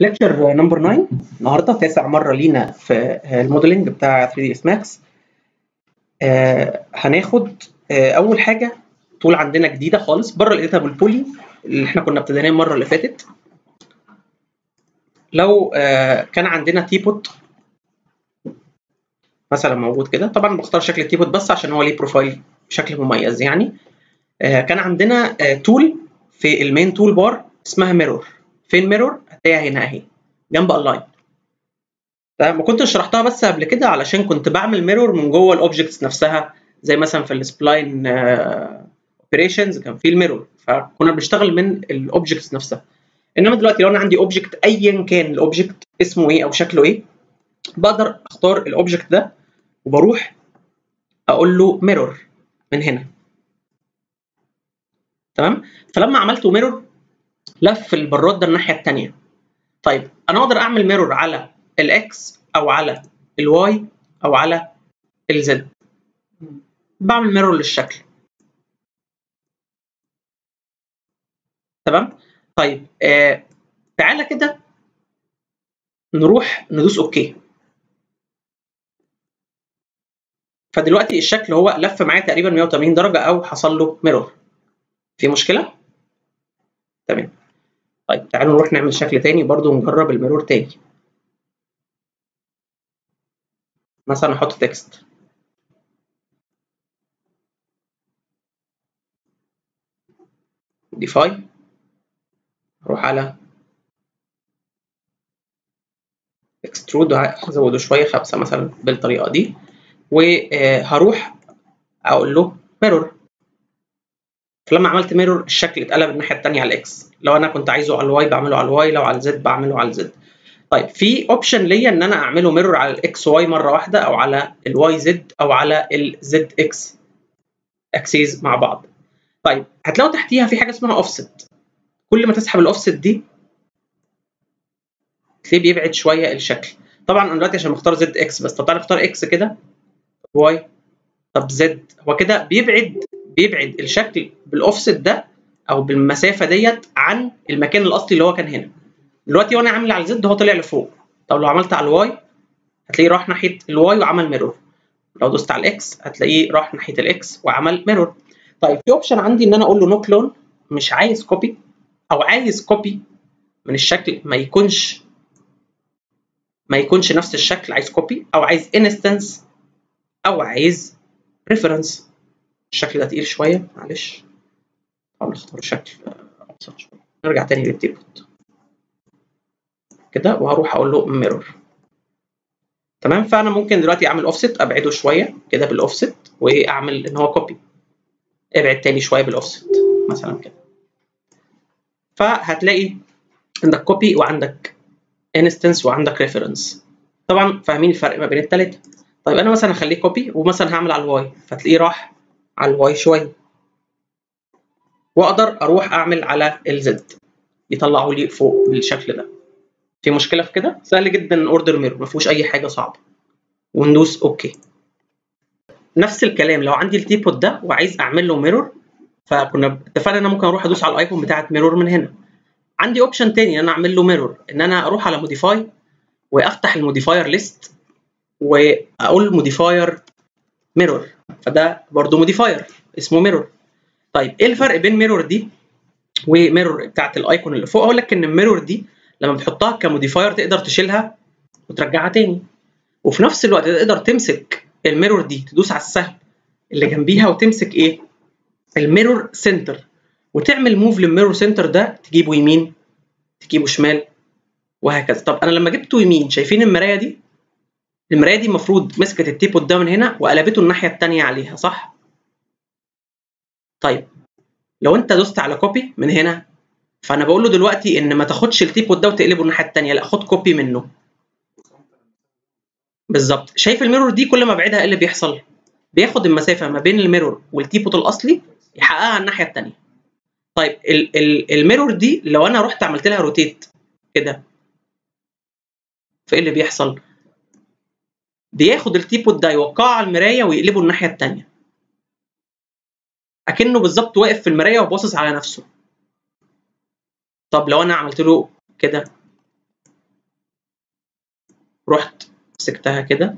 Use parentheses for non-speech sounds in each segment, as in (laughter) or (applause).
lecture number 9 النهارده تاسع مرة لينا في ال modeling بتاع 3ds Max هناخد آه، أول حاجة طول عندنا جديدة خالص بره ال editable poly اللي إحنا كنا ابتديناه المرة اللي فاتت. لو آه، كان عندنا teapot مثلا موجود كده. طبعا بختار شكل ال teapot بس عشان هو ليه profile بشكل مميز يعني. آه، كان عندنا tool في ال main toolbar اسمها mirror فين mirror هتلاقيها هنا أهي جنب الاين ما كنتش شرحتها بس قبل كده علشان كنت بعمل mirror من جوه ال objects نفسها زي مثلا في ال spline operations كان في ال mirror فكنا بنشتغل من ال objects نفسها. إنما دلوقتي لو أنا عندي object ايا كان ال object اسمه إيه أو شكله إيه بقدر أختار ال object ده وبروح أقول له mirror من هنا. تمام؟ فلما عملته mirror لف البراد ده الناحية الثانية طيب أنا أقدر أعمل mirror على ال X أو على ال Y أو على ال Z بعمل mirror للشكل. تمام؟ طيب آه تعالى كده نروح ندوس OK. فدلوقتي الشكل هو لف معايا تقريبا 180 درجة أو حصل له mirror في مشكلة؟ تمام. طيب تعالوا نروح نعمل شكل تاني برضو نجرب ال mirror تاني. مثلا أحط text modify أروح على extrude هزوده شوية خمسة مثلا بالطريقة دي. وهروح أقول له mirror فلما عملت mirror الشكل اتقلب الناحية الثانية على ال X. لو أنا كنت عايزه على ال Y بعمله على ال Y لو على ال Z بعمله على ال Z طيب في option ليا إن أنا أعمله mirror على ال XY مرة واحدة أو على ال YZ أو على الزد إكس اكسيز مع بعض. طيب هتلاقوا تحتيها في حاجة اسمها اوفست كل ما تسحب الاوفست دي تلاقيه بيبعد شوية الشكل. طبعا أنا دلوقتي عشان مختار ZX بس طب تعالى اختار X كده. Y. طب Z. هو كده بيبعد بيبعد الشكل بالاوفست ده أو بالمسافة ديت عن المكان الاصلي اللي هو كان هنا. دلوقتي وأنا عامل على ال Z هو طلع لفوق. طب لو عملت على ال Y هتلاقيه راح ناحية ال Y وعمل mirror لو دوست على ال X هتلاقيه راح ناحية ال X وعمل mirror طيب في option عندي إن أنا أقول له no clone مش عايز copy أو عايز copy من الشكل ما يكونش ما يكونش نفس الشكل عايز copy أو عايز instance أو عايز reference الشكل ده تقيل شوية معلش. حاول اختار شكل. ابسط شوية نرجع تاني لل teapot كده وهروح أقول له mirror تمام؟ فأنا ممكن دلوقتي أعمل اوفست أبعده شوية كده بالاوفست وأعمل إن هو copy ابعد تاني شوية بالاوفست مثلا كده. فهتلاقي عندك copy وعندك instance وعندك reference طبعا فاهمين الفرق ما بين الثلاثه طيب أنا مثلا هخليه copy ومثلا هعمل على ال Y. فتلاقيه راح على ال Y شوية وأقدر أروح أعمل على ال Z يطلعوا لي فوق بالشكل ده. في مشكلة في كده؟ سهل جدا. order mirror. ما فيهوش أي حاجة صعبة. وندوس OK. نفس الكلام. لو عندي ال teapot ده وعايز أعمل له mirror فكنا اتفقنا إن أنا ممكن أروح أدوس على ال icon بتاعه mirror من هنا. عندي option تاني إن أنا أعمل له mirror. إن أنا أروح على modify وأفتح ال modifier list وأقول modifier mirror. فده برضو modifier اسمه mirror طيب إيه الفرق بين mirror دي و mirror بتاعت ال icon اللي فوق؟ أقول لك إن ال mirror دي لما بتحطها ك modifier تقدر تشيلها وترجعها تاني. وفي نفس الوقت تقدر تمسك ال mirror دي تدوس على السهم اللي جنبيها وتمسك إيه؟ ال mirror center وتعمل move لل mirror center ده تجيبه يمين تجيبه شمال وهكذا. طب أنا لما جبته يمين شايفين المراية دي؟ المراية دي المفروض مسكت ال teapot ده من هنا وقلبته الناحية الثانية عليها صح؟ طيب لو انت دوست على copy من هنا فأنا بقول له دلوقتي إن ما تاخدش ال teapot ده وتقلبه الناحية الثانية لا خد copy منه. بالظبط. شايف ال mirror دي؟ كل ما أبعدها إيه اللي بيحصل؟ بياخد المسافة ما بين ال mirror وال teapot الأصلي يحققها على الناحية الثانية طيب ال ال ال mirror دي لو أنا رحت عملت لها rotate كده فإيه اللي بيحصل؟ بياخد ال teapot ده يوقعه على المراية ويقلبه الناحية الثانية أكنه بالظبط واقف في المراية وباصص على نفسه. طب لو أنا عملت له كده؟ رحت مسكتها كده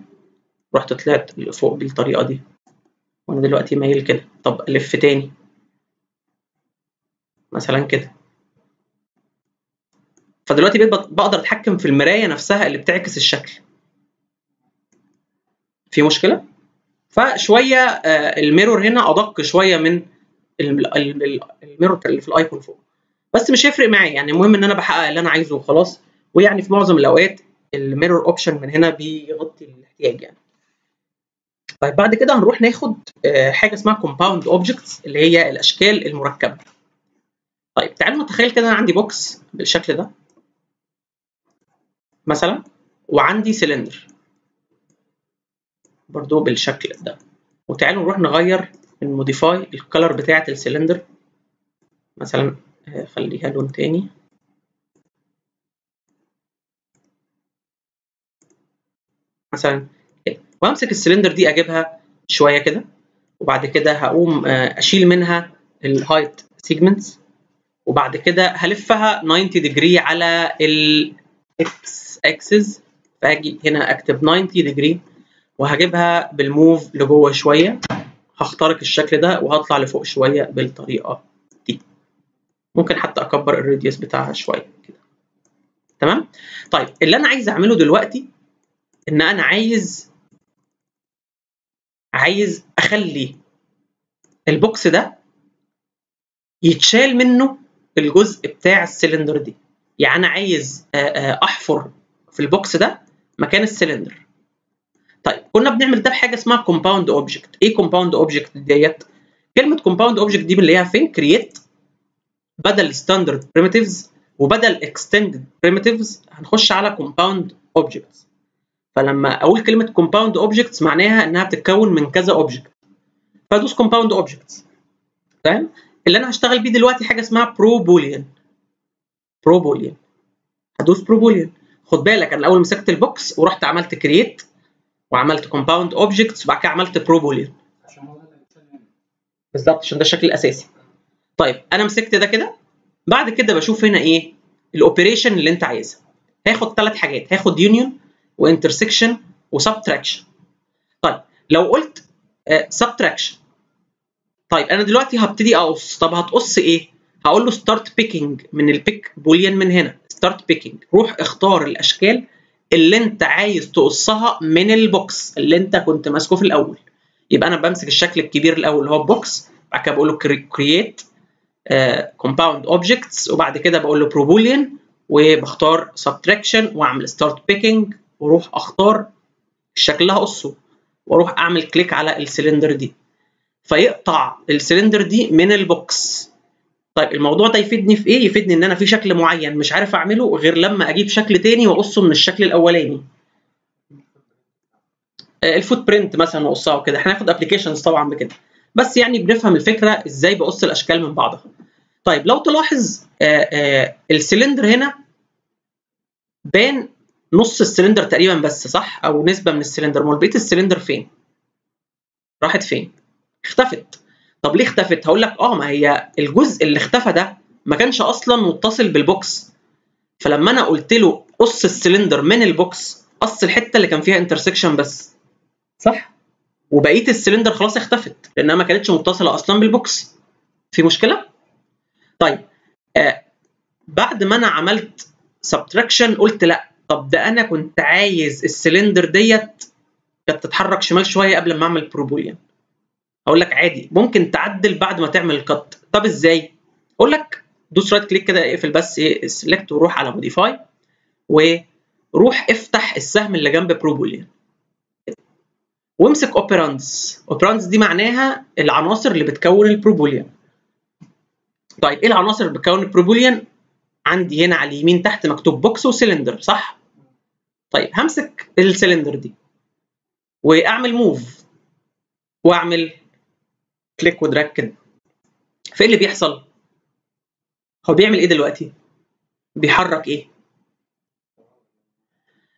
رحت طلعت لفوق بالطريقة دي. وأنا دلوقتي مايل كده. طب ألف تاني. مثلا كده. فدلوقتي بقدر أتحكم في المراية نفسها اللي بتعكس الشكل. في مشكلة؟ فشوية ال mirror هنا أدق شوية من ال mirror اللي في ال icon فوق. بس مش هيفرق معايا يعني المهم إن أنا بحقق اللي أنا عايزه وخلاص. ويعني في معظم الأوقات ال mirror option من هنا بيغطي الاحتياج يعني. طيب بعد كده هنروح ناخد حاجة اسمها compound objects اللي هي الأشكال المركبة. طيب تعالوا نتخيل كده أنا عندي box بالشكل ده مثلا وعندي سلندر برضو بالشكل ده. وتعالوا نروح نغير ال modify ال color بتاعة السلندر مثلا خليها لون تاني. مثلا كده وامسك السلندر دي أجيبها شوية كده وبعد كده هقوم أشيل منها ال height segments وبعد كده هلفها 90 degree على ال X axis فأجي هنا أكتب 90 degree. وهجيبها بال move لجوه شوية. هخترق الشكل ده وهطلع لفوق شوية بالطريقة دي. ممكن حتى أكبر ال radius بتاعها شوية كده. تمام؟ طيب اللي أنا عايز أعمله دلوقتي إن أنا عايز عايز أخلي ال box ده يتشال منه الجزء بتاع السلندر دي. يعني أنا عايز أحفر في ال box ده مكان السلندر. طيب كنا بنعمل ده بحاجة اسمها compound object إيه compound object ديت؟ كلمة compound object دي بنلاقيها فين؟ create بدل standard primitives وبدل extended primitives هنخش على compound objects فلما أقول كلمة compound objects معناها إنها بتتكون من كذا object فادوس compound objects تمام؟ اللي أنا هشتغل بيه دلوقتي حاجة اسمها pro boolean pro boolean هدوس pro boolean خد بالك أنا الأول مسكت ال box ورحت عملت create وعملت compound objects وبعد كده عملت pro boolean بالظبط عشان ده الشكل الأساسي. طيب أنا مسكت ده كده. بعد كده بشوف هنا إيه؟ ال operation اللي أنت عايزها. هاخد ثلاث حاجات. هاخد union و intersection و subtraction. طيب لو قلت subtraction uh, طيب أنا دلوقتي هبتدي أقص. طب هتقص إيه؟ هقول له start picking من ال pick boolean من هنا. start picking روح اختار الأشكال اللي انت عايز تقصها من ال box اللي انت كنت ماسكه في الأول. يبقى أنا بمسك الشكل الكبير الأول اللي هو ال box بعد كده بقول له create compound objects وبعد كده بقول له pro boolean وبختار subtraction وأعمل start picking وأروح أختار الشكل اللي هقصه وأروح أعمل click على السلندر دي. فيقطع السلندر دي من ال box. طيب الموضوع ده يفيدني في إيه؟ يفيدني إن أنا في شكل معين مش عارف أعمله غير لما أجيب شكل تاني وأقصه من الشكل الأولاني. ال footprint مثلا وأقصها وكده. إحنا هناخد applications طبعا بكده. بس يعني بنفهم الفكرة إزاي بقص الأشكال من بعضها. طيب لو تلاحظ آآ آآ السلندر هنا بان نص السلندر تقريبا بس صح؟ أو نسبة من السلندر. امال بقيه السلندر فين؟ راحت فين؟ اختفت. طب ليه اختفت؟ هقول لك آه ما هي الجزء اللي اختفى ده ما كانش أصلا متصل بال box. فلما أنا قلت له قص السلندر من ال box قص الحتة اللي كان فيها intersection بس. صح. وبقية السلندر خلاص اختفت لأنها ما كانتش متصلة أصلا بال box. في مشكلة؟ طيب آه بعد ما أنا عملت subtraction قلت لأ طب ده أنا كنت عايز السلندر ديت كانت تتحرك شمال شوية قبل ما أعمل pro boolean أقول لك عادي. ممكن تعدل بعد ما تعمل ال cut طب إزاي؟ أقول لك دوس right click كده اقفل بس إيه select وروح على modify وروح افتح السهم اللي جنب pro boolean وامسك operands operands دي معناها العناصر اللي بتكون ال pro boolean طيب إيه العناصر اللي بتكون ال pro boolean عندي هنا على اليمين تحت مكتوب box و cylinder صح؟ طيب همسك السلندر دي وأعمل move وأعمل click و drag كده فإيه اللي بيحصل؟ هو بيعمل إيه دلوقتي؟ بيحرك إيه؟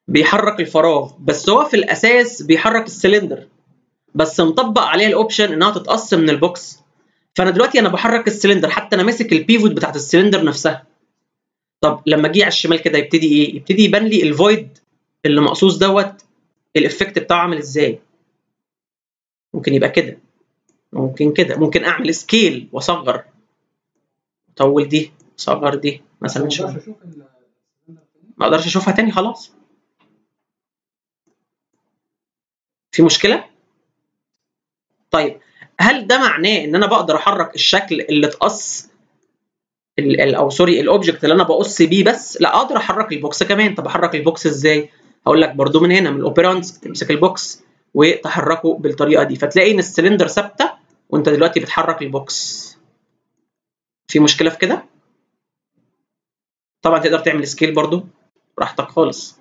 بيحرك الفراغ. بس هو في الأساس بيحرك السلندر. بس مطبق عليها ال option إنها تتقص من ال box. فأنا دلوقتي أنا بحرك السلندر. حتى أنا ماسك ال pivot بتاعت السلندر نفسها. طب لما أجي على الشمال كده يبتدي إيه؟ يبتدي يبان لي ال void اللي مقصوص دوت ال effect بتاعه عامل إزاي. ممكن يبقى كده. ممكن كده. ممكن أعمل scale وأصغر. أطول دي أصغر دي مثلا. بس ما شوية أقدرش ما أشوفها تاني خلاص. في مشكلة؟ طيب هل ده معناه إن أنا بقدر أحرك الشكل اللي اتقص أو sorry ال object اللي أنا بقص بيه بس؟ لا أقدر أحرك ال box كمان. طب أحرك ال box إزاي؟ هقول لك برضو من هنا من ال operands تمسك ال box وتحركه بالطريقة دي. فتلاقي إن السلندر ثابتة وانت دلوقتي بتحرك ال box. في مشكلة في كده؟ طبعا تقدر تعمل scale برضو. براحتك خالص.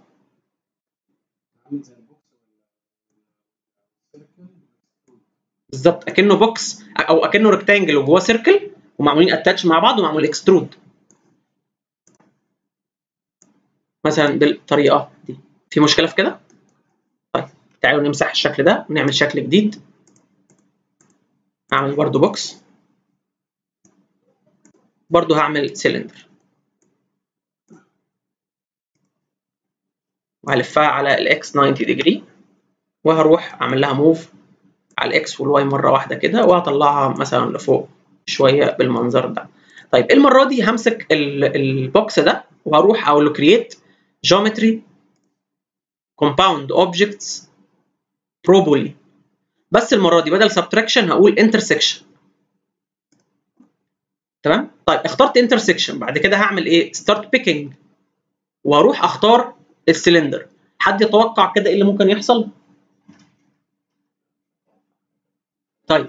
بالظبط. أكنه box أو أكنه rectangle وجواه circle ومعمولين attach مع بعض ومعمول extrude مثلا بالطريقة دي. في مشكلة في كده؟ طيب تعالوا نمسح الشكل ده ونعمل شكل جديد. اعمل برضو box برضو هعمل سيلندر وهلفها على ال X 90 degree وهروح أعمل لها move على ال X وال Y مرة واحدة كده وهطلعها مثلا لفوق شوية بالمنظر ده. طيب المرة دي همسك ال- ال box ده وهروح أقول له create geometry compound objects ProBoolean بس المرة دي بدل subtraction هقول intersection تمام؟ طيب اخترت intersection بعد كده هعمل إيه؟ start picking وأروح أختار السلندر. حد يتوقع كده إيه اللي ممكن يحصل؟ طيب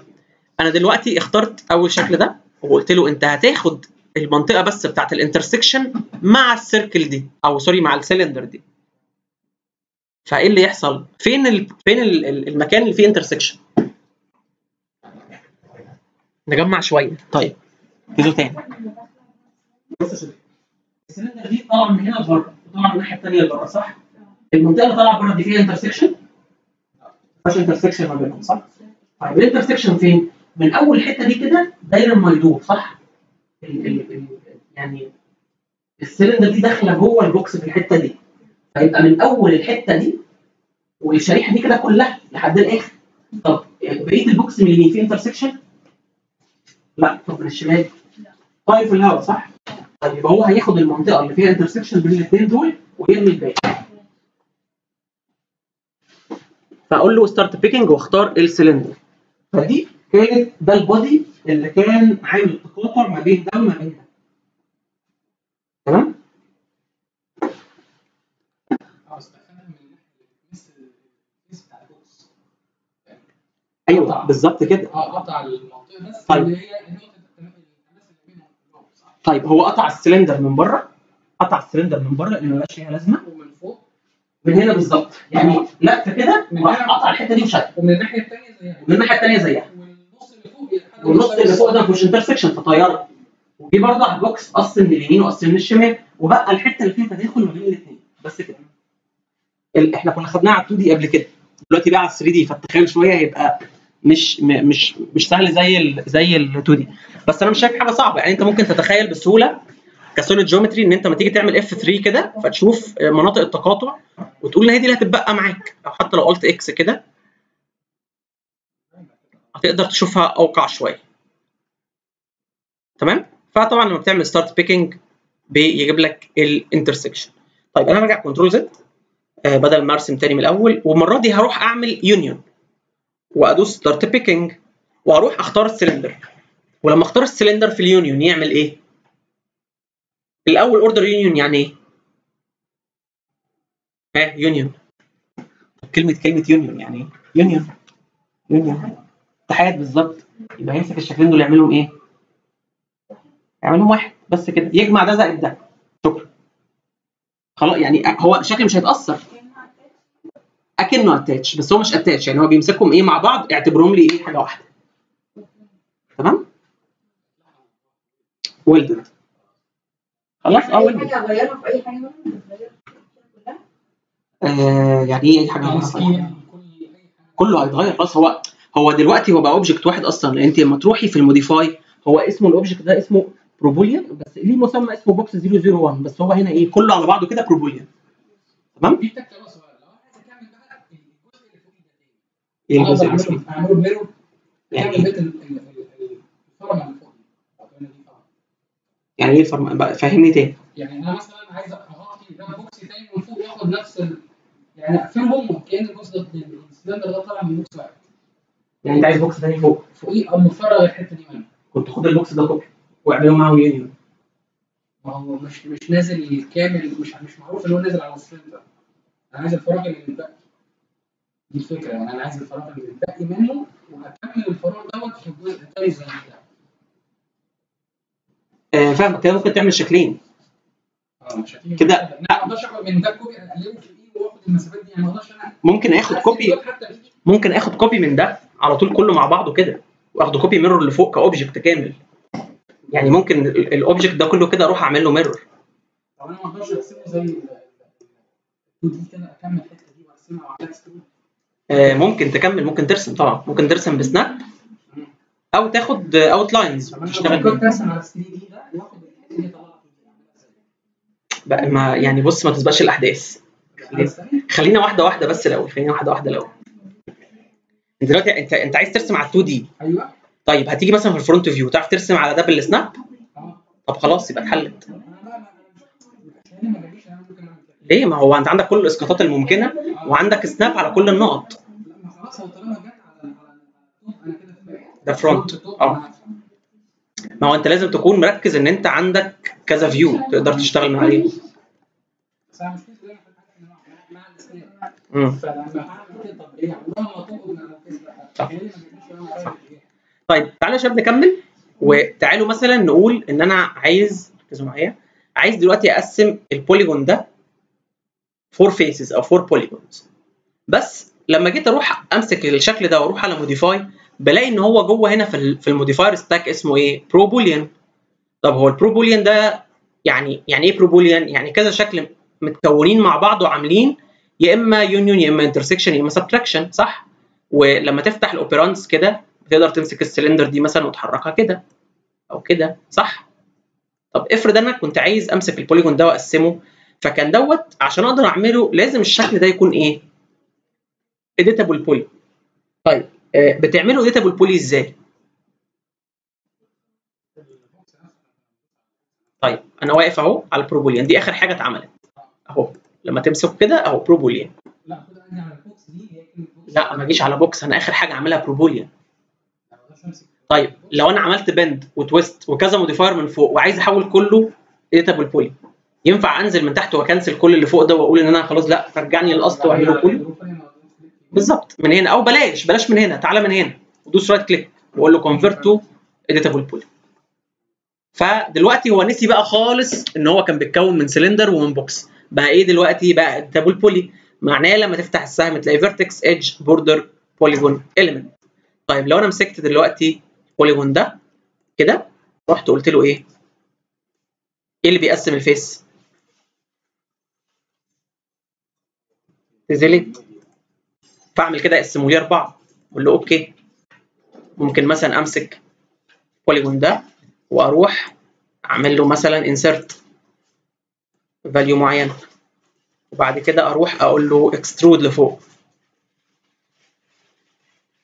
أنا دلوقتي اخترت أول شكل ده وقلت له أنت هتاخد المنطقة بس بتاعت ال intersection مع ال circle دي. أو sorry مع السلندر دي. فايه اللي يحصل؟ فين ال... فين ال... ال- المكان اللي فيه intersection نجمع شوية. طيب كده تاني. السلندر دي طالعة من هنا لبره وطالعه من الناحية الثانية لبره صح؟ المنطقة اللي طالعة بره دي فيها intersection مفيش intersection ما بينهم صح؟ طيب ال intersection فين؟ من أول الحته دي كده دايره ما يدور صح؟ ال ال ال يعني السلندر دي داخلة جوه ال box في الحتة دي. فيبقى من أول الحتة دي والشريحة دي كده كلها لحد الآخر. طب بقية ال box من اليمين فيه intersection لا طب من الشمال. طيب في الهواء صح؟ طيب يبقى هو هياخد المنطقة اللي فيها intersection بين الاثنين دول ويرمي الباقي. فأقول له start picking واختار السلندر فدي كانت ده ال body اللي كان عامل تقاطع ما بين ده وما بين ده تمام آه بس دخلها من مثل ال face بتاع ال box أيوه بالظبط كده. آه قطع المنطقة بس طيب. اللي هي نقطه طيب هو قطع السلندر من بره قطع السلندر من بره لأن مبقاش ليها لازمة. ومن فوق؟ من هنا بالظبط. يعني لف كده من وراح هنا. قطع الحتة دي وشد ومن الناحية الثانية زيها. ومن الناحية الثانية زيها. والنص اللي فوق والنص اللي فوق ده مفيهوش intersection فطيره ودي برضه على ال box قص من اليمين وقص من الشمال. وبقى الحتة اللي فيها تداخل ما بين الاثنين بس كده. إحنا كنا خدناها على 2D قبل كده. دلوقتي بقى على 3D فالتخيل شوية هيبقى مش مش مش سهل زي ال زي ال 2D بس أنا مش شايف حاجة صعبة. يعني أنت ممكن تتخيل بسهولة ك solid geometry إن أنت لما تيجي تعمل F3 كده فتشوف مناطق التقاطع وتقول هي دي اللي هتتبقى معاك. أو حتى لو قلت X كده هتقدر تشوفها أوقع شوية. تمام؟ فطبعا لما بتعمل start picking بيجيب لك ال intersection طيب أنا هرجع control Z بدل ما ارسم تاني من الأول. والمرة دي هروح اعمل union وادوس start picking وأروح اختار السلندر ولما اختار السلندر في ال union يعمل إيه؟ الأول order union يعني إيه؟ ها union كلمة كلمة union يعني إيه؟ union union اتحاد بالظبط. يبقى يمسك الشكلين دول يعملهم إيه؟ يعملهم واحد بس كده. يجمع ده زائد ده. شكرا. خلاص يعني هو الشكل مش هيتأثر. أكنه attach بس هو مش attach يعني هو بيمسكهم إيه مع بعض اعتبرهم لي إيه حاجة واحدة. تمام؟ welded خلاص آه welded آه يعني إيه حاجة أي حاجة. كله هيتغير خلاص. هو هو دلوقتي هو بقى object واحد أصلا. أنت لما تروحي في ال modify هو اسمه ال object ده اسمه ProBoolean بس ليه مسمى اسمه box 001 بس هو هنا إيه كله على بعضه كده ProBoolean تمام في تكه بقى صغيره إيه الجزء أقدر المسؤول اعمله اعمله ميرور يعني إيه. الفورمه اللي فوق. يعني إيه الفرم... بقى فهمني تاني. يعني أنا مثلا عايز اغطي ده بوكس تاني من فوق واخد نفس ال... يعني أقفلهم كان البوكس ده السلندر ده طالع من بوكس واحد. يعني أنت عايز بوكس تاني فوق. فوقيه أو مفرغ الحتة دي منه. كنت خد البوكس ده كوبي واعمله معاه يونيون ما هو مش مش نازل كامل مش مش معروف إن هو نازل على السلندر. أنا عايز الفراغ اللي متبقي دي الفكرة يعني أنا عايز الفراغ اللي متبقي منه واكمل الفراغ دوت في الجزء الثاني زي ده آه فاهمك كده ممكن تعمل شكلين آه هتيجي كده- أنا ما أقدرش اخد من ده copy اقلبه في الايد واخد المسافات دي يعني ما أقدرش أنا ممكن اخد copy. ممكن اخد copy من ده على طول كله مع بعضه كده واخده copy mirror اللي فوق ك object كامل يعني ممكن ال- ال object ده كله كده أروح اعمل له mirror طب أنا ما أقدرش ارسمه زي ال- ال- ال- دي كده اكمل الحته دي وارسمها وعليها سترود آه ممكن تكمل ممكن ترسم طبعا ممكن ترسم بسناب أو تاخد اوت لاينز تشتغل لو كنت بيه ارسم على 3 دي ده ياخد الحته دي يطلعها 2 دي اعملها إزاي؟ بقى ما يعني بص ما تسبقش الاحداث؟ خلينا واحدة واحدة بس الأول خلينا واحدة واحدة الأول انت دلوقتي انت انت عايز ترسم على 2 دي أيوه طيب هتيجي مثلا في الفرونت فيو تعرف ترسم على ده بالسناب آه طب خلاص يبقى اتحلت ليه ما هو انت عندك كل الاسقاطات الممكنه وعندك سناب على كل النقط طالما جت على أنا كده ده. التوب آه. ما هو أنت لازم تكون مركز إن أنت عندك كذا فيو تقدر تشتغل من عليه. بس أنا مشكلتي مع فلما هعمل كده طب عمرها ما تقعد على الاتجاه. طيب تعالوا يا شباب نكمل. وتعالوا مثلا نقول إن أنا عايز ركزوا معايا عايز دلوقتي أقسم ال polygon ده four faces أو four polygons بس لما جيت أروح امسك الشكل ده وأروح على modify بلاقي ان هو جوه هنا في في ال modifier stack اسمه إيه؟ Pro Boolean طب هو ال Pro Boolean ده يعني يعني إيه Pro Boolean يعني كذا شكل متكونين مع بعض وعاملين يا إما union يا إما intersection يا إما subtraction صح؟ ولما تفتح ال operands كده تقدر تمسك السلندر دي مثلا وتحركها كده أو كده صح؟ طب افرض أنا كنت عايز أمسك ال polygon ده وأقسمه فكان دوت عشان أقدر أعمله لازم الشكل ده يكون إيه؟ editable poly طيب آه بتعمله editable poly إزاي؟ طيب أنا واقف أهو على ال Pro Boolean دي آخر حاجة اتعملت. أهو لما تمسكه كده أهو Pro Boolean لا ما اجيش على box أنا آخر حاجة أعملها Pro Boolean طيب لو أنا عملت bend و twist وكذا modifier من فوق وعايز أحول كله editable poly ينفع أنزل من تحت و أ cancel كل اللي فوق ده وأقول إن أنا خلاص لا رجعني للاصل وأعمله كله؟ بالظبط من هنا. أو بلاش. بلاش من هنا. تعالى من هنا. ودوس right click واقول له convert to editable poly فدلوقتي هو نسي بقى خالص إن هو كان بيتكون من سلندر ومن box بقى إيه دلوقتي؟ بقى editable poly معناه لما تفتح السهم تلاقي vertex edge border polygon element طيب لو أنا مسكت دلوقتي ال polygon ده كده رحت قلت له إيه؟ إيه اللي بيقسم ال face tessellate فاعمل كده اقسمه لي اربعه أقول له okay. ممكن مثلا أمسك ال polygon ده وأروح أعمل له مثلا inset value معين. وبعد كده أروح أقول له extrude لفوق.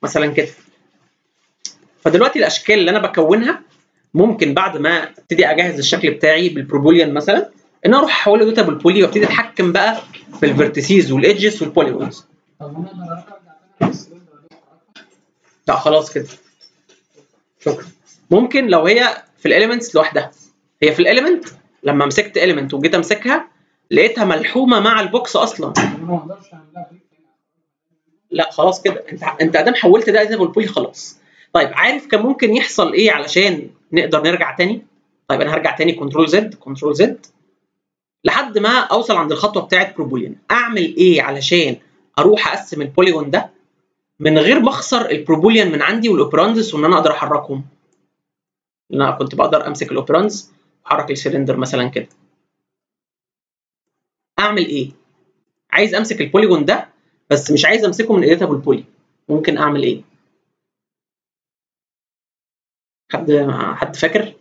مثلا كده. فدلوقتي الأشكال اللي أنا بكونها ممكن بعد ما أبتدي أجهز الشكل بتاعي بال Pro Boolean مثلا إن أروح أحوله to editable poly وأبتدي أتحكم بقى في ال vertices وال edges وال polygons لا خلاص كده. شكرا. ممكن لو هي في ال elements لوحدها. هي في ال element لما مسكت element وجيت امسكها لقيتها ملحومة مع ال box أصلا. لا خلاص كده. انت انت ادام حولت ده editable poly خلاص. طيب عارف كان ممكن يحصل إيه علشان نقدر نرجع تاني؟ طيب أنا هرجع تاني. control Z control Z لحد ما أوصل عند الخطوة بتاعه Pro Boolean أعمل إيه علشان أروح اقسم ال polygon ده من غير ما اخسر ال Pro Boolean من عندي وال operands وان أنا أقدر احركهم. أنا كنت بقدر امسك ال operands واحرك السلندر مثلا كده. اعمل إيه؟ عايز امسك ال polygon ده بس مش عايز امسكه من editable poly ممكن اعمل إيه؟ حد حد فاكر؟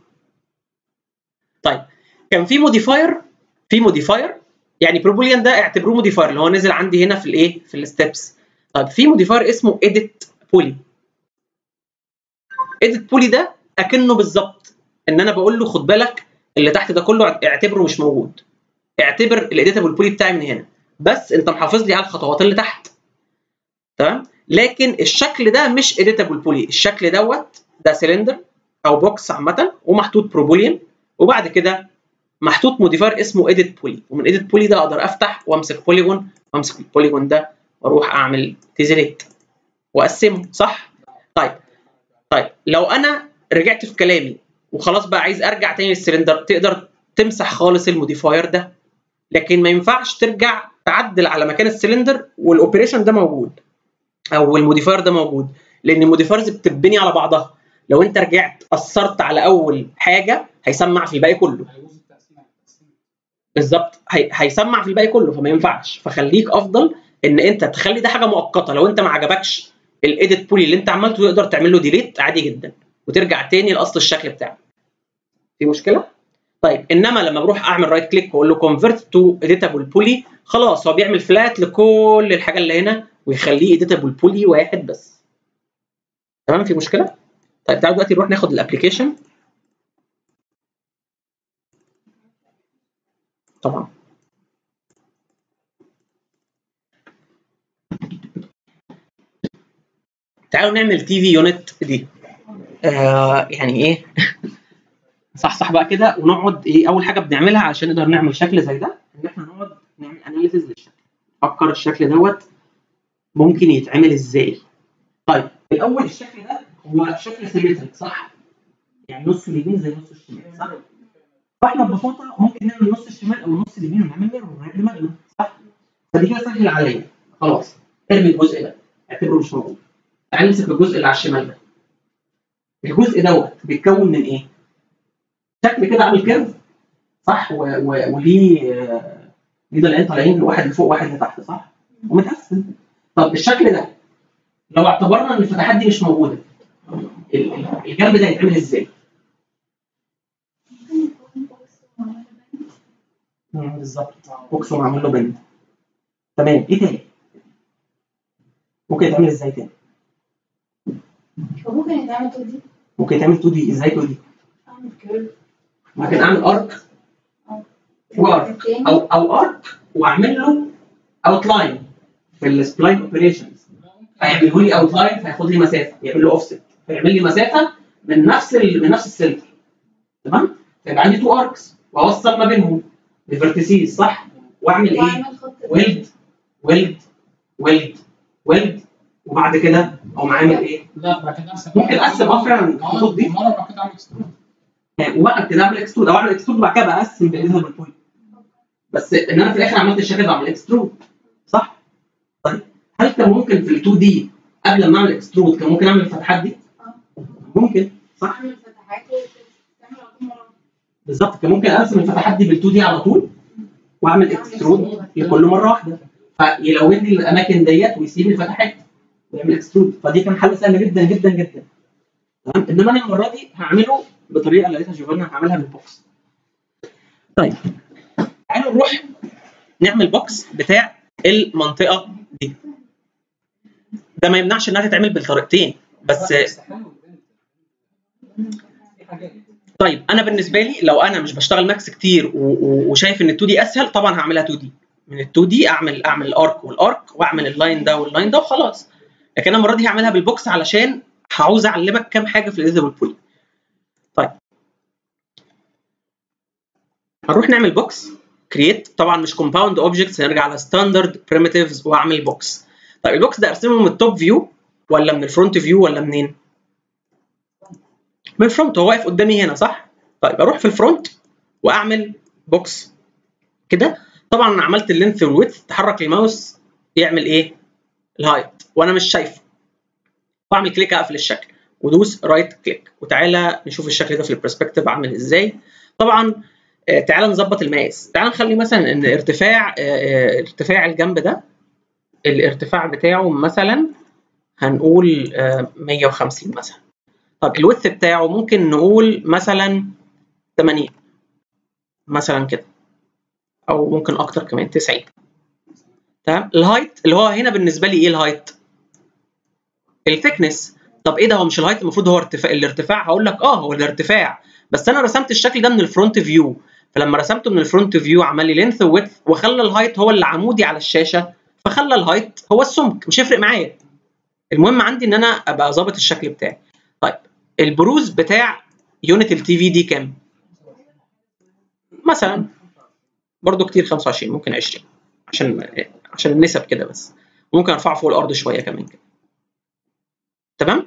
طيب كان في modifier في modifier يعني Pro Boolean ده اعتبروه modifier اللي هو نزل عندي هنا في الايه؟ في ال steps طيب في modifier اسمه edit poly edit poly ده أكنه بالظبط إن أنا بقول له خد بالك اللي تحت ده كله اعتبره مش موجود. اعتبر ال editable poly بتاعي من هنا. بس أنت محافظ لي على الخطوات اللي تحت. تمام؟ لكن الشكل ده مش editable poly الشكل دوت ده سلندر أو box عامة ومحطوط Pro Boolean وبعد كده محطوط modifier اسمه edit poly. ومن edit poly ده أقدر أفتح وأمسك polygon وامسك ال polygon ده وأروح أعمل tessellate وأقسمه. صح؟ طيب. طيب. لو أنا رجعت في كلامي وخلاص بقى عايز أرجع تاني للسلندر تقدر تمسح خالص ال modifier ده. لكن ما ينفعش ترجع تعدل على مكان ال cylinder وال operation ده موجود أو ال modifier ده موجود. لأن ال modifiers بتتبني على بعضها. لو أنت رجعت أثرت على أول حاجة هيسمع في الباقي كله. بالظبط. هي... هيسمع في الباقي كله فما ينفعش. فخليك أفضل إن أنت تخلي ده حاجة مؤقتة. لو أنت ما عجبكش ال edit poly اللي أنت عملته تقدر تعمل له delete عادي جدا وترجع تاني لأصل الشكل بتاعك في مشكلة؟ طيب إنما لما بروح أعمل right click وأقول له convert to editable poly خلاص هو بيعمل flat لكل الحاجة اللي هنا ويخليه editable poly واحد بس. تمام؟ في مشكلة؟ طيب تعالوا دلوقتي نروح ناخد ال application طبعا. تعالوا نعمل TV unit دي. آه يعني إيه؟ (laughs) صح صح بقى كده ونقعد إيه أول حاجة بنعملها عشان نقدر نعمل شكل زي ده إن إحنا نقعد نعمل analysis للشكل. نفكر الشكل دوت ممكن يتعمل إزاي. طيب الأول الشكل ده هو شكل symmetric صح؟ يعني نص اليمين زي نص الشمال صح؟ فاحنا ببساطة ممكن نعمل نص الشمال أو نص اليمين ونعمل mirror ونعمل دماغنا صح؟ فدي كده سهل عليا. خلاص. ارمي الجزء ده. اعتبره مش موجود. تعال نمسك الجزء اللي على الشمال ده. الجزء دوت بيتكون من إيه؟ شكل كده عامل curve صح؟ و- و- وليه آه، ليه ضلعين طالعين واحد لفوق واحد لتحت. صح؟ ومتقسم. طب الشكل ده لو اعتبرنا إن الفتحات دي مش موجودة ال- ال- الجنب ده يتعمل إزاي؟ مم، بالظبط. box ومعمول له bend تمام. إيه تاني؟ ممكن يتعمل إزاي تاني؟ وممكن يتعمل 2 D؟ ممكن يتعمل 2 D. إزاي 2 D؟ أعمل curve ممكن أعمل arc و arc أو أو arc وأعمل له outline في ال spline operations هيعمله لي outline فياخد لي مسافة. يعمل له اوفست فيعمل لي مسافة من نفس ال... من نفس ال center تمام؟ فيبقى عندي two arcs وأوصل ما بينهم. ب vertices صح؟ واعمل إيه؟ واعمل خط weld weld weld weld وبعد كده أقوم عامل إيه؟ لا بعد كده احسن ممكن أقسم أه فعلا الخطوط دي. مرة بعد كده أعمل extrude وبعد كده أعمل extrude أو أعمل extrude وبعد كده بقسم point بس إن أنا في الآخر عملت الشكل ده بعمل extrude صح؟ طيب هل كان ممكن في ال 2 D قبل ما أعمل extrude كان ممكن أعمل الفتحات دي؟ ممكن. صح؟ أعمل فتحات وتعمل على طول مره بالظبط. كان ممكن ارسم الفتحات دي بال 2 D على طول وأعمل extrude لكل مرة واحدة. فيلون لي الأماكن ديت ويسيب لي فتحات ويعمل extrude فدي كان حل سهل جدا جدا جدا. تمام؟ إنما أنا المرة دي هعمله بطريقة لقيتها جوفانا هعملها بال box. طيب. تعالوا نروح نعمل box بتاع المنطقة دي. ده ما يمنعش إنها تتعمل بالطريقتين بس طيب أنا بالنسبة لي لو أنا مش بشتغل Max كتير وشايف إن ال 2 D أسهل طبعا هعملها 2 D. من ال 2 D اعمل أعمل ال arc وال arc وأعمل ال line ده وال line ده وخلاص. لكن أنا المرة دي هعملها بال box علشان هعوز أعلمك كام حاجة في ال editable poly طيب. هنروح نعمل box. create طبعا مش compound objects هنرجع على standard primitives وأعمل box. طيب ال box ده أرسمه من ال top view ولا من ال front view ولا منين؟ من ال front هو واقف قدامي هنا صح؟ طيب أروح في ال front وأعمل box كده. طبعا أنا عملت ال length وال width تحرك الماوس يعمل إيه؟ ال height وأنا مش شايفه. وأعمل click أقفل الشكل ودوس right click وتعالى نشوف الشكل ده في ال perspective عامل إزاي. طبعا آه، تعالى نظبط المقاس. تعالى نخلي مثلا إن ارتفاع آه، آه، ارتفاع الجنب ده الارتفاع بتاعه مثلا هنقول آه، 150 مثلا. طب ال width بتاعه ممكن نقول مثلا 80 مثلا كده أو ممكن أكتر كمان 90 تمام؟ ال height اللي هو هنا بالنسبة لي إيه ال height ال thickness طب إيه ده؟ هو مش ال height المفروض هو ارتفاع الارتفاع هقول لك آه هو الارتفاع. بس أنا رسمت الشكل ده من ال front view فلما رسمته من ال front view عمل لي length و width وخلى ال height هو اللي عمودي على الشاشة فخلى ال height هو السمك مش هيفرق معايا. المهم عندي إن أنا أبقى ظابط الشكل بتاعي. طيب البروز بتاع يونت التي في دي كام؟ مثلا برضو كتير 25 ممكن 20 عشان عشان النسب كده بس. ممكن أرفعه فوق الأرض شوية كمان كده. تمام؟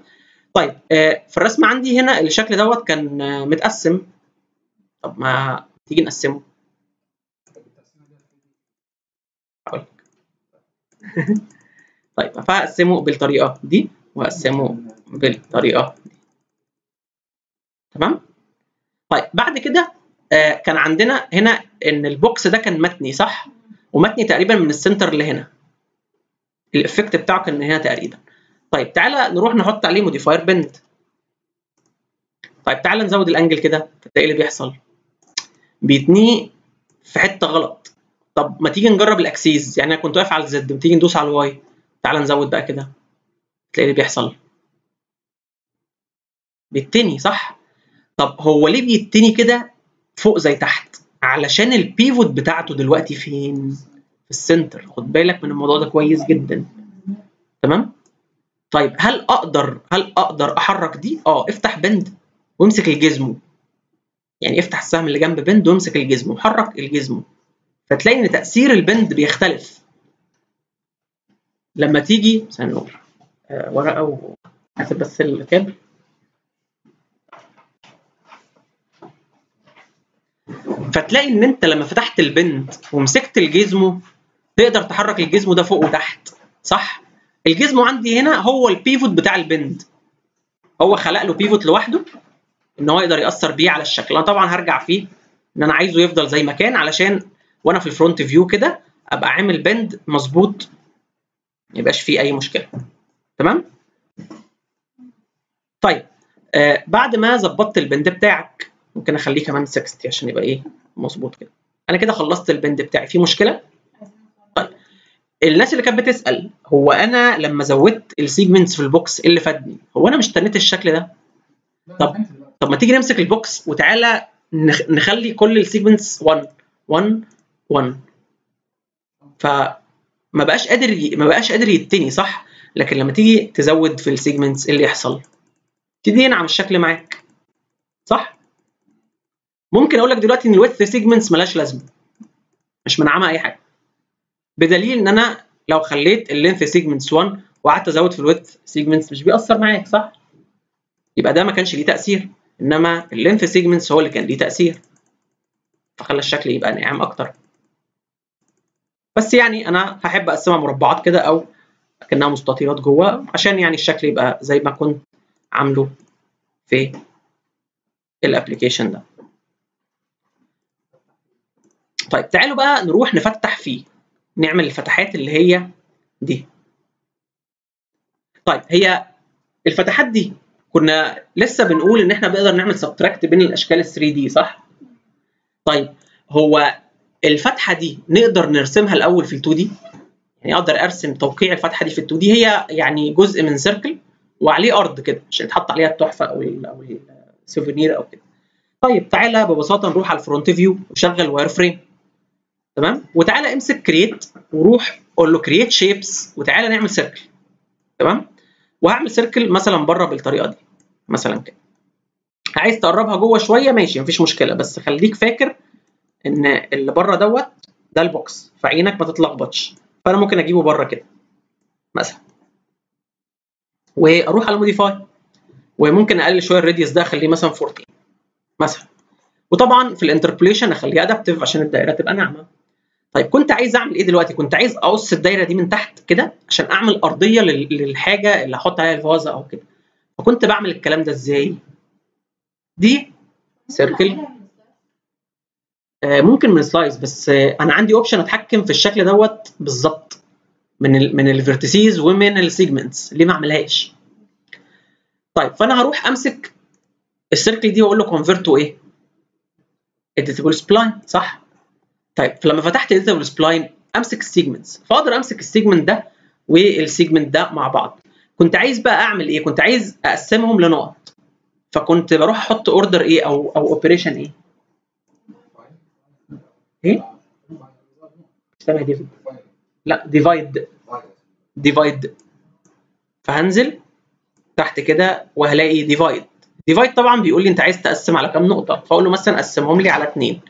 طيب آه، في الرسم عندي هنا الشكل دوت كان متقسم. طب ما تيجي نقسمه؟ هقول (laughs) طيب فهقسمه بالطريقة دي وهقسمه بالطريقة دي. تمام؟ طيب بعد كده آه، كان عندنا هنا إن ال box ده كان متني صح؟ ومتني تقريبا من ال center لهنا ال effect بتاعه كان من هنا تقريبا. طيب تعالى نروح نحط عليه modifier bend طيب تعالى نزود ال angle كده فتلاقي اللي بيحصل؟ بيتنيه في حتة غلط. طب ما تيجي نجرب ال axis؟ يعني أنا كنت واقف على ال Z وتيجي ندوس على ال Y؟ تعالى نزود بقى كده. تلاقي اللي بيحصل. بيتني صح؟ طب هو ليه بيتني كده فوق زي تحت؟ علشان ال pivot بتاعته دلوقتي فين؟ في ال center خد بالك من الموضوع ده كويس جدا. تمام؟ طيب هل أقدر هل أقدر أحرك دي؟ آه افتح bend وامسك ال gizmo يعني افتح السهم اللي جنب bend وامسك ال gizmo وحرك ال gizmo فتلاقي إن تأثير ال bend بيختلف. لما تيجي ثانية آه ورقة وهات بس الكابل. فتلاقي إن أنت لما فتحت ال bend ومسكت ال gizmo تقدر تحرك ال gizmo ده فوق وتحت صح؟ ال gizmo عندي هنا هو ال pivot بتاع ال bend هو خلق له pivot لوحده إن هو يقدر يأثر بيه على الشكل. أنا طبعا هرجع فيه إن أنا عايزه يفضل زي ما كان علشان وأنا في ال front view كده أبقى عامل bend مظبوط ما يبقاش فيه أي مشكلة. تمام؟ طيب آه بعد ما ظبطت ال bend بتاعك ممكن أخليه كمان 60 عشان يبقى إيه مظبوط كده. أنا كده خلصت ال bend بتاعي. في مشكلة؟ طيب الناس اللي كانت بتسأل هو أنا لما زودت ال segments في ال box إيه اللي فادني؟ هو أنا مش تنيت الشكل ده؟ طب طب ما تيجي نمسك ال box وتعالى نخ- نخلي كل ال segments 1 1 1 فما بقاش قادر ي... ما بقاش قادر يتني صح؟ لكن لما تيجي تزود في ال segments إيه اللي يحصل؟ تبتدي ينعم الشكل معاك صح؟ ممكن أقول لك دلوقتي إن ال width segments ملهاش لازمة مش منعمها أي حاجة. بدليل إن أنا لو خليت ال length segments 1 وقعدت أزود في ال width segments مش بيأثر معاك صح؟ يبقى ده ما كانش ليه تأثير إنما اللينث سيجمنتس هو اللي كان ليه تأثير. فخلى الشكل يبقى ناعم أكتر. بس يعني أنا هحب أقسمها مربعات كده أو كانها مستطيلات جوه عشان يعني الشكل يبقى زي ما كنت عامله في الابلكيشن ده. طيب تعالوا بقى نروح نفتح فيه نعمل الفتحات اللي هي دي. طيب هي الفتحات دي كنا لسه بنقول إن إحنا بنقدر نعمل سبتراكت بين الأشكال ال 3 دي صح؟ طيب هو الفتحة دي نقدر نرسمها الأول في ال 2 دي يعني أقدر أرسم توقيع الفتحة دي في ال 2 دي هي يعني جزء من سيركل وعليه أرض كده عشان يتحط عليها التحفة أو أو السوفينير أو كده. طيب تعالى ببساطة نروح على الفرونت فيو وشغل واير فريم تمام؟ وتعالى امسك كرييت وروح قول له كرييت شيبس وتعالى نعمل سيركل تمام؟ وهعمل سيركل مثلا بره بالطريقة دي. مثلا كده. عايز تقربها جوه شوية؟ ماشي مفيش مشكلة. بس خليك فاكر إن اللي بره دوت ده البوكس فعينك ما تتلخبطش. فأنا ممكن أجيبه بره كده. مثلا. وأروح على موديفاي وممكن أقلل شوية الراديوس ده أخليه مثلا 14 مثلا. وطبعا في الانتربوليشن أخليه ادابتيف عشان الدائرة تبقى ناعمة. طيب كنت عايز أعمل إيه دلوقتي؟ كنت عايز أقص الدايرة دي من تحت كده عشان أعمل أرضية لل- للحاجة اللي هحط عليها الفازة أو كده. فكنت بعمل الكلام ده إزاي؟ دي سيركل آه، ممكن من سلايس بس أنا عندي اوبشن أتحكم في الشكل دوت بالظبط. من ال من الفيرتيسيز ومن السيجمنتس ليه ما أعملهاش؟ طيب فأنا هروح أمسك السيركل دي وأقول له كونفيرت تو إيه اديتابل سبلاين صح؟ طيب فلما فتحت اديتابل سبلاين أمسك السيجمنتس فأقدر أمسك السيجمنت ده والسيجمنت ده مع بعض. كنت عايز بقى أعمل إيه؟ كنت عايز أقسمهم لنقط. فكنت بروح أحط اوردر إيه أو أو اوبريشن إيه؟ إيه؟ سامع ديفيد لا ديفايد ديفايد فهنزل تحت كده وهلاقي ديفايد ديفايد طبعا بيقول لي أنت عايز تقسم على كام نقطة؟ فأقول له مثلا قسمهم لي على اثنين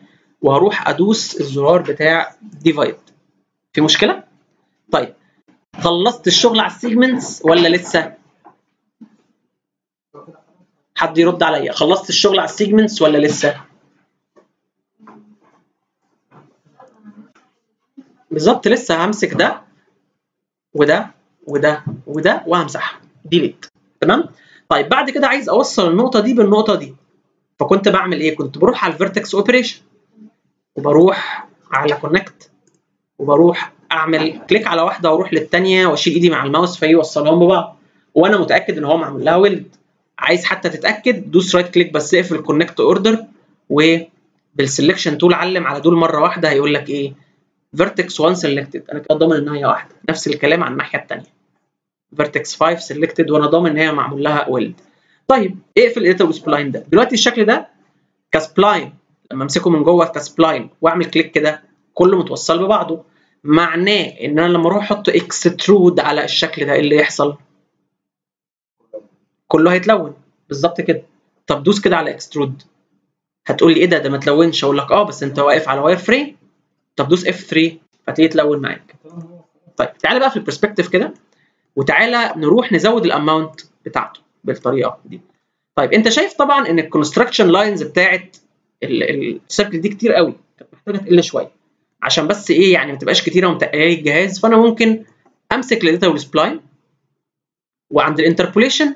وهروح أدوس الزرار بتاع ديفايد في مشكلة؟ طيب خلصت الشغل على السيجمنتس ولا لسه؟ حد يرد عليا. خلصت الشغل على السيجمنتس ولا لسه؟ بالظبط لسه همسك ده وده وده وده وهمسحها ديليت تمام؟ طيب بعد كده عايز أوصل النقطة دي بالنقطة دي. فكنت بعمل إيه؟ كنت بروح على الفيرتكس اوبريشن وبروح على كونكت وبروح أعمل كليك على واحدة وأروح للثانيه وأشيل إيدي مع الماوس فيوصلهم ببعض. وأنا متأكد إن هو معمول لها ويلد عايز حتى تتأكد دوس رايت كليك بس اقفل الكونكت اوردر وبالسلكشن تول علم على دول مرة واحدة هيقول لك إيه. فيرتكس 1 سيلكتد أنا كده ضامن إن هي واحدة. نفس الكلام على الناحية الثانية فيرتكس 5 سيلكتد وأنا ضامن إن هي معمول لها ويلد طيب اقفل الايتر سبلاين ده. دلوقتي الشكل ده كسبلاين لما امسكه من جوه كسبلاين واعمل كليك كده كله متوصل ببعضه. معناه إن أنا لما أروح أحط اكسترود على الشكل ده إيه اللي يحصل؟ كله هيتلون. بالظبط كده. طب دوس كده على اكسترود هتقول لي إيه ده؟ ده ما تلونش. أقول لك آه بس أنت واقف على واير فريم طب دوس اف 3 هتلاقيه تلون معاك. طيب تعالى بقى في البرسبكتيف كده وتعالى نروح نزود الاماونت بتاعته بالطريقة دي. طيب أنت شايف طبعا إن الكونستراكشن لاينز بتاعت السيركل دي كتير قوي كانت محتاجة تقل شوية. عشان بس إيه يعني ما تبقاش كتيرة ومتقله لي الجهاز فأنا ممكن أمسك الداتا والسبلاين وعند الانتربوليشن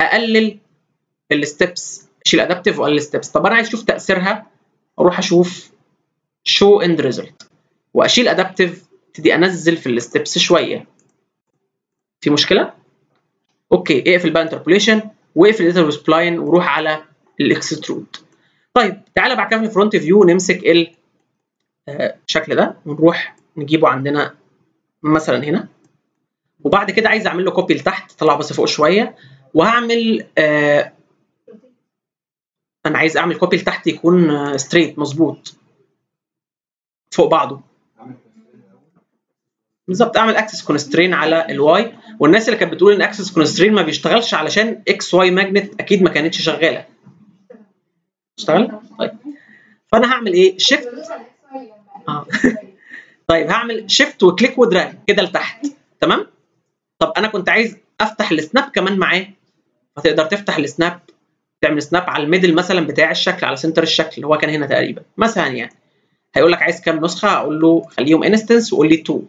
أقلل الستبس أشيل ادابتيف وأقلل الستبس طب أنا عايز أشوف تأثيرها أروح أشوف شو اند ريزلت وأشيل ادابتيف ابتدي أنزل في الستبس شوية. في مشكلة؟ أوكي اقفل بقى انتربوليشن واقفل الداتا سبلاين وروح على الاكسترود طيب تعالى بعد كده في الفرونت فيو نمسك الشكل ده ونروح نجيبه عندنا مثلا هنا. وبعد كده عايز أعمل له كوبي لتحت طلع بس فوق شوية. وهعمل آه أنا عايز أعمل كوبي لتحت يكون ستريت مظبوط. فوق بعضه. بالظبط أعمل اكسس كونسترين على الواي والناس اللي كانت بتقول إن اكسس كونسترين ما بيشتغلش علشان إكس واي ماجنت أكيد ما كانتش شغالة. اشتغل؟ طيب. فأنا هعمل إيه؟ شيفت آه. (laughs) طيب هعمل شيفت وكليك ودراج كده لتحت. تمام؟ طب أنا كنت عايز أفتح السناب كمان معاه. فتقدر تفتح السناب تعمل سناب على الميدل مثلا بتاع الشكل على سنتر الشكل اللي هو كان هنا تقريبا. مثلا يعني. هيقول لك عايز كام نسخة؟ أقول له خليهم انستنس وقول لي 2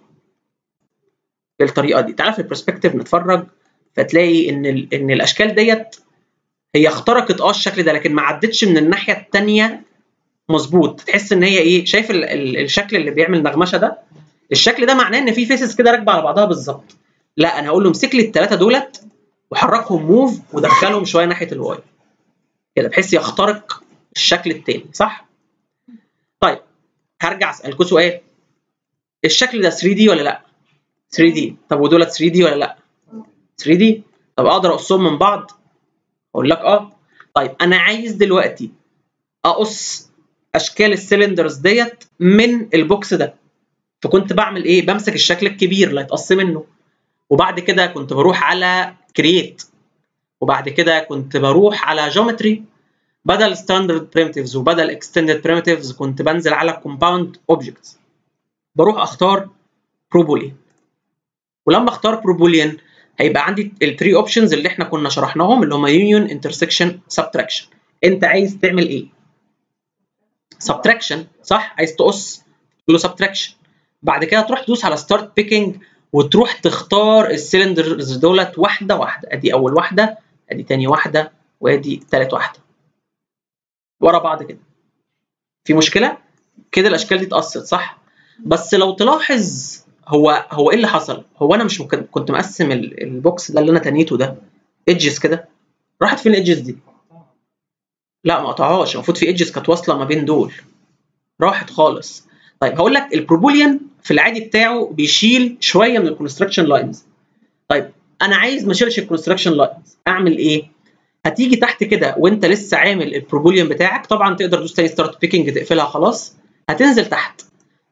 بالطريقة دي. تعالى في البرسبكتيف نتفرج فتلاقي إن إن الأشكال ديت هي اخترقت آه الشكل ده لكن ما عدتش من الناحية الثانية مظبوط. تحس إن هي إيه شايف ال ال الشكل اللي بيعمل نغمشة ده؟ الشكل ده معناه إن في فيسز كده راكبة على بعضها بالظبط. لا أنا هقول له امسك لي الثلاثه دولت وحركهم موف ودخلهم شوية ناحية الواي كده بحيث يخترق الشكل التاني صح؟ طيب هرجع اسالكم سؤال. الشكل ده 3 دي ولا لأ؟ 3D طب ودولت 3D ولا لأ؟ 3D طب أقدر أقصهم من بعض؟ أقول لك آه. طيب أنا عايز دلوقتي أقص أشكال ال cylinders ديت من ال box ده. فكنت بعمل إيه؟ بمسك الشكل الكبير اللي هيتقص منه. وبعد كده كنت بروح على create وبعد كده كنت بروح على geometry بدل standard primitives وبدل extended primitives كنت بنزل على compound objects بروح أختار ProBoolean ولما أختار ProBoolean هيبقى عندي ال three options اللي إحنا كنا شرحناهم اللي هم union intersection subtraction انت عايز تعمل إيه؟ subtraction صح؟ عايز تقص تقول له subtraction بعد كده تروح تدوس على start picking وتروح تختار ال cylinders دولت واحدة واحدة. ادي أول واحدة ادي تاني واحدة وادي تالت واحدة. ورا بعض كده. في مشكلة؟ كده الأشكال دي اتقصت صح؟ بس لو تلاحظ هو هو إيه اللي حصل؟ هو أنا مش ممكن كنت مقسم ال box ده اللي أنا تنيته ده edges كده؟ راحت فين ال edges دي؟ لا ما قطعهاش. المفروض في edges كانت واصلة ما بين دول. راحت خالص. طيب هقول لك ال ProBoolean في العادي بتاعه بيشيل شوية من ال construction lines طيب أنا عايز ما أشيلش ال construction lines أعمل إيه؟ هتيجي تحت كده وأنت لسه عامل ال ProBoolean بتاعك. طبعا تقدر تدوس تاني start picking تقفلها خلاص. هتنزل تحت.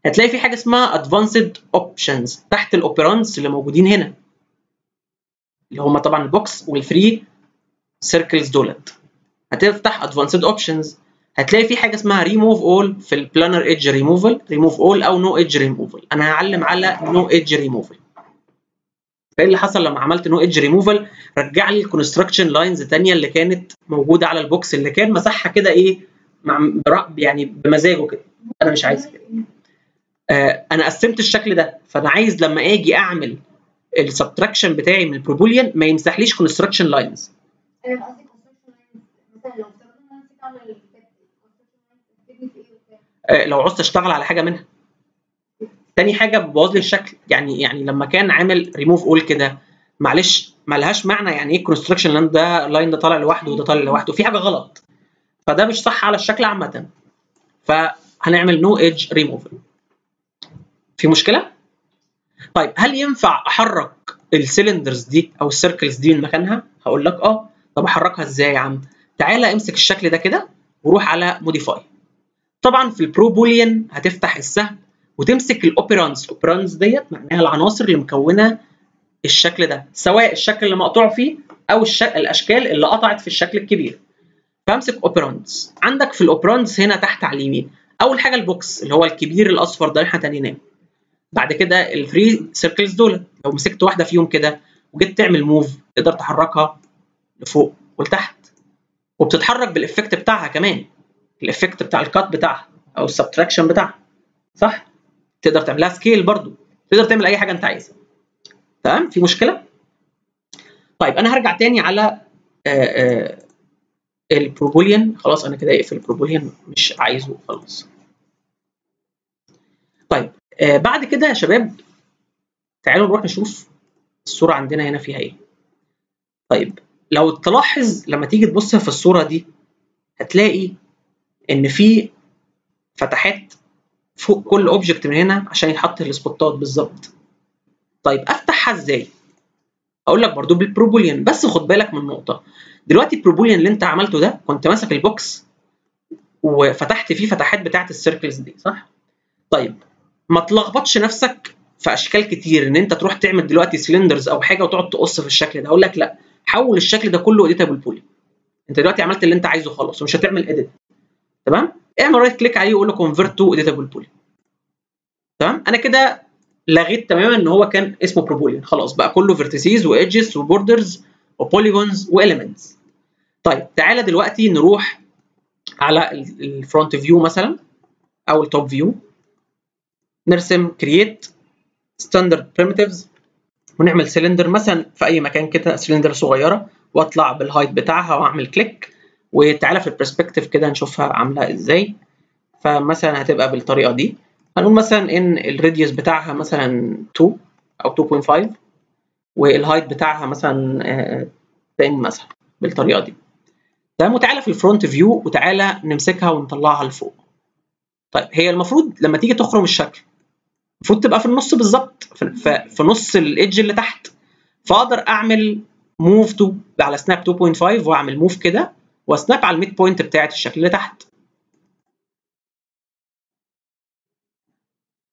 هتلاقي في حاجة اسمها advanced options تحت ال operands اللي موجودين هنا. اللي هم طبعا ال box وال three circles دولت. هتفتح advanced options هتلاقي في حاجة اسمها ريموف اول في البلانر ايدج ريموفال ريموف اول أو نو ايدج ريموفال أنا هعلم على نو ايدج ريموفال فايه اللي حصل لما عملت نو ايدج ريموفال رجع لي ال construction lines الثانية اللي كانت موجودة على ال box اللي كان مسحها كده إيه مع يعني بمزاجه كده. أنا مش عايز كده. أنا قسمت الشكل ده فأنا عايز لما آجي أعمل ال subtraction بتاعي من ال ProBoolean ما يمسحليش construction lines آه لو عوزت أشتغل على حاجة منها. تاني حاجة بوظ لي الشكل يعني يعني لما كان عامل ريموف اول كده معلش ملهاش معنى يعني إيه construction line ده line ده طالع لوحده وده طالع لوحده في حاجة غلط. فده مش صح على الشكل عامة. فهنعمل نو ايدج ريموفل في مشكلة؟ طيب هل ينفع أحرك ال cylinders دي أو ال circles دي من مكانها؟ هقول لك آه. طب أحركها إزاي يا عم؟ تعالى امسك الشكل ده كده وروح على modify طبعا في ال ProBoolean هتفتح السهم وتمسك ال operands operands ديت معناها العناصر اللي مكونة الشكل ده سواء الشكل اللي مقطوع فيه أو الشكل الأشكال اللي قطعت في الشكل الكبير. فامسك operands عندك في ال operands هنا تحت على اليمين أول حاجة ال box اللي هو الكبير الأصفر ده إحنا تنيناه بعد كده ال three circles دول لو مسكت واحدة فيهم كده وجيت تعمل move تقدر تحركها لفوق ولتحت. وبتتحرك بال effect بتاعها كمان ال effect بتاع ال cut بتاعها أو ال subtraction بتاعها صح؟ تقدر تعملها scale برضو تقدر تعمل أي حاجة أنت عايزها. تمام؟ في مشكلة؟ طيب أنا هرجع تاني على ال ProBoolean خلاص أنا كده اقفل ال ProBoolean مش عايزه خلاص. طيب آه بعد كده يا شباب تعالوا نروح نشوف الصورة عندنا هنا فيها إيه. طيب لو تلاحظ لما تيجي تبص في الصورة دي هتلاقي إن في فتحات فوق كل object من هنا عشان يتحط السبوتات بالظبط. طيب أفتحها إزاي؟ أقول لك برضو بال ProBoolean بس خد بالك من نقطة. دلوقتي ال ProBoolean اللي أنت عملته ده كنت ماسك ال box وفتحت فيه فتحات بتاعة ال circles دي صح؟ طيب ما تلخبطش نفسك في أشكال كتير إن أنت تروح تعمل دلوقتي cylinders أو حاجة وتقعد تقص في الشكل ده. أقول لك لأ حول الشكل ده كله editable poly أنت دلوقتي عملت اللي أنت عايزه خلاص ومش هتعمل edit تمام؟ اعمل right click عليه وقول له convert to editable poly تمام؟ أنا كده لغيت تماما إن هو كان اسمه ProBoolean خلاص بقى كله فيرتيسيز وايدجز وبوردرز وبوليجونز واليمنتس طيب تعالى دلوقتي نروح على ال front view مثلا أو ال top view نرسم create standard primitives ونعمل سلندر مثلا في أي مكان كده سلندر صغيرة وأطلع بال height بتاعها وأعمل click وتعالى في ال perspective كده نشوفها عاملة إزاي. فمثلا هتبقى بالطريقة دي. هنقول مثلا إن ال radius بتاعها مثلا 2 أو 2.5 وال height بتاعها مثلا 10 مثلا بالطريقة دي. تمام؟ وتعالى في ال front view وتعالى نمسكها ونطلعها لفوق. طيب هي المفروض لما تيجي تخرم الشكل المفروض تبقى في النص بالظبط. في, في نص ال edge اللي تحت. فأقدر أعمل move تو على snap 2.5 وأعمل move كده وأ snap على ال midpoint بتاعت الشكل اللي تحت.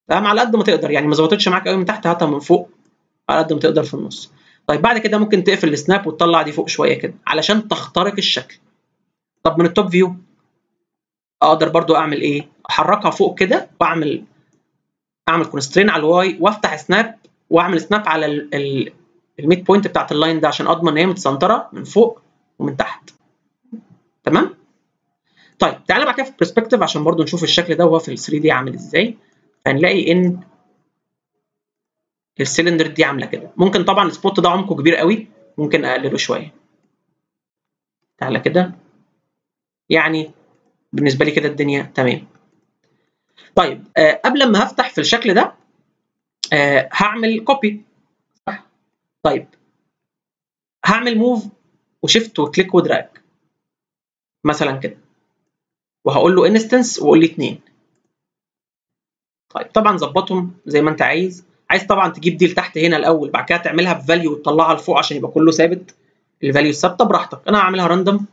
تمام؟ على قد ما تقدر. يعني ما ظبطتش معاك قوي من تحت هاتها من فوق على قد ما تقدر في النص. طيب بعد كده ممكن تقفل ال snap وتطلع دي فوق شوية كده علشان تخترق الشكل. طب من ال top view أقدر برضو أعمل إيه؟ أحركها فوق كده وأعمل أعمل constrain على ال Y وأفتح snap وأعمل snap على ال midpoint بتاعت ال line ده عشان أضمن إن هي مت center ة من فوق ومن تحت. تمام؟ طيب تعالى بعد كده في ال perspective عشان برضو نشوف الشكل ده وهو في ال 3D عامل إزاي. هنلاقي إن السلندر دي عاملة كده. ممكن طبعا ال spot ده عمقه كبير قوي ممكن أقلله شوية. تعالى كده. يعني بالنسبة لي كده الدنيا تمام. طيب آه قبل ما هفتح في الشكل ده آه هعمل copy صح؟ طيب. هعمل move و shift و click و drag. مثلا كده. وهقول له instance واقول لي 2 طيب طبعا ظبطهم زي ما انت عايز. عايز طبعا تجيب دي لتحت هنا الأول بعد كده تعملها ب value وتطلعها لفوق عشان يبقى كله ثابت. ال value الثابته براحتك أنا هعملها random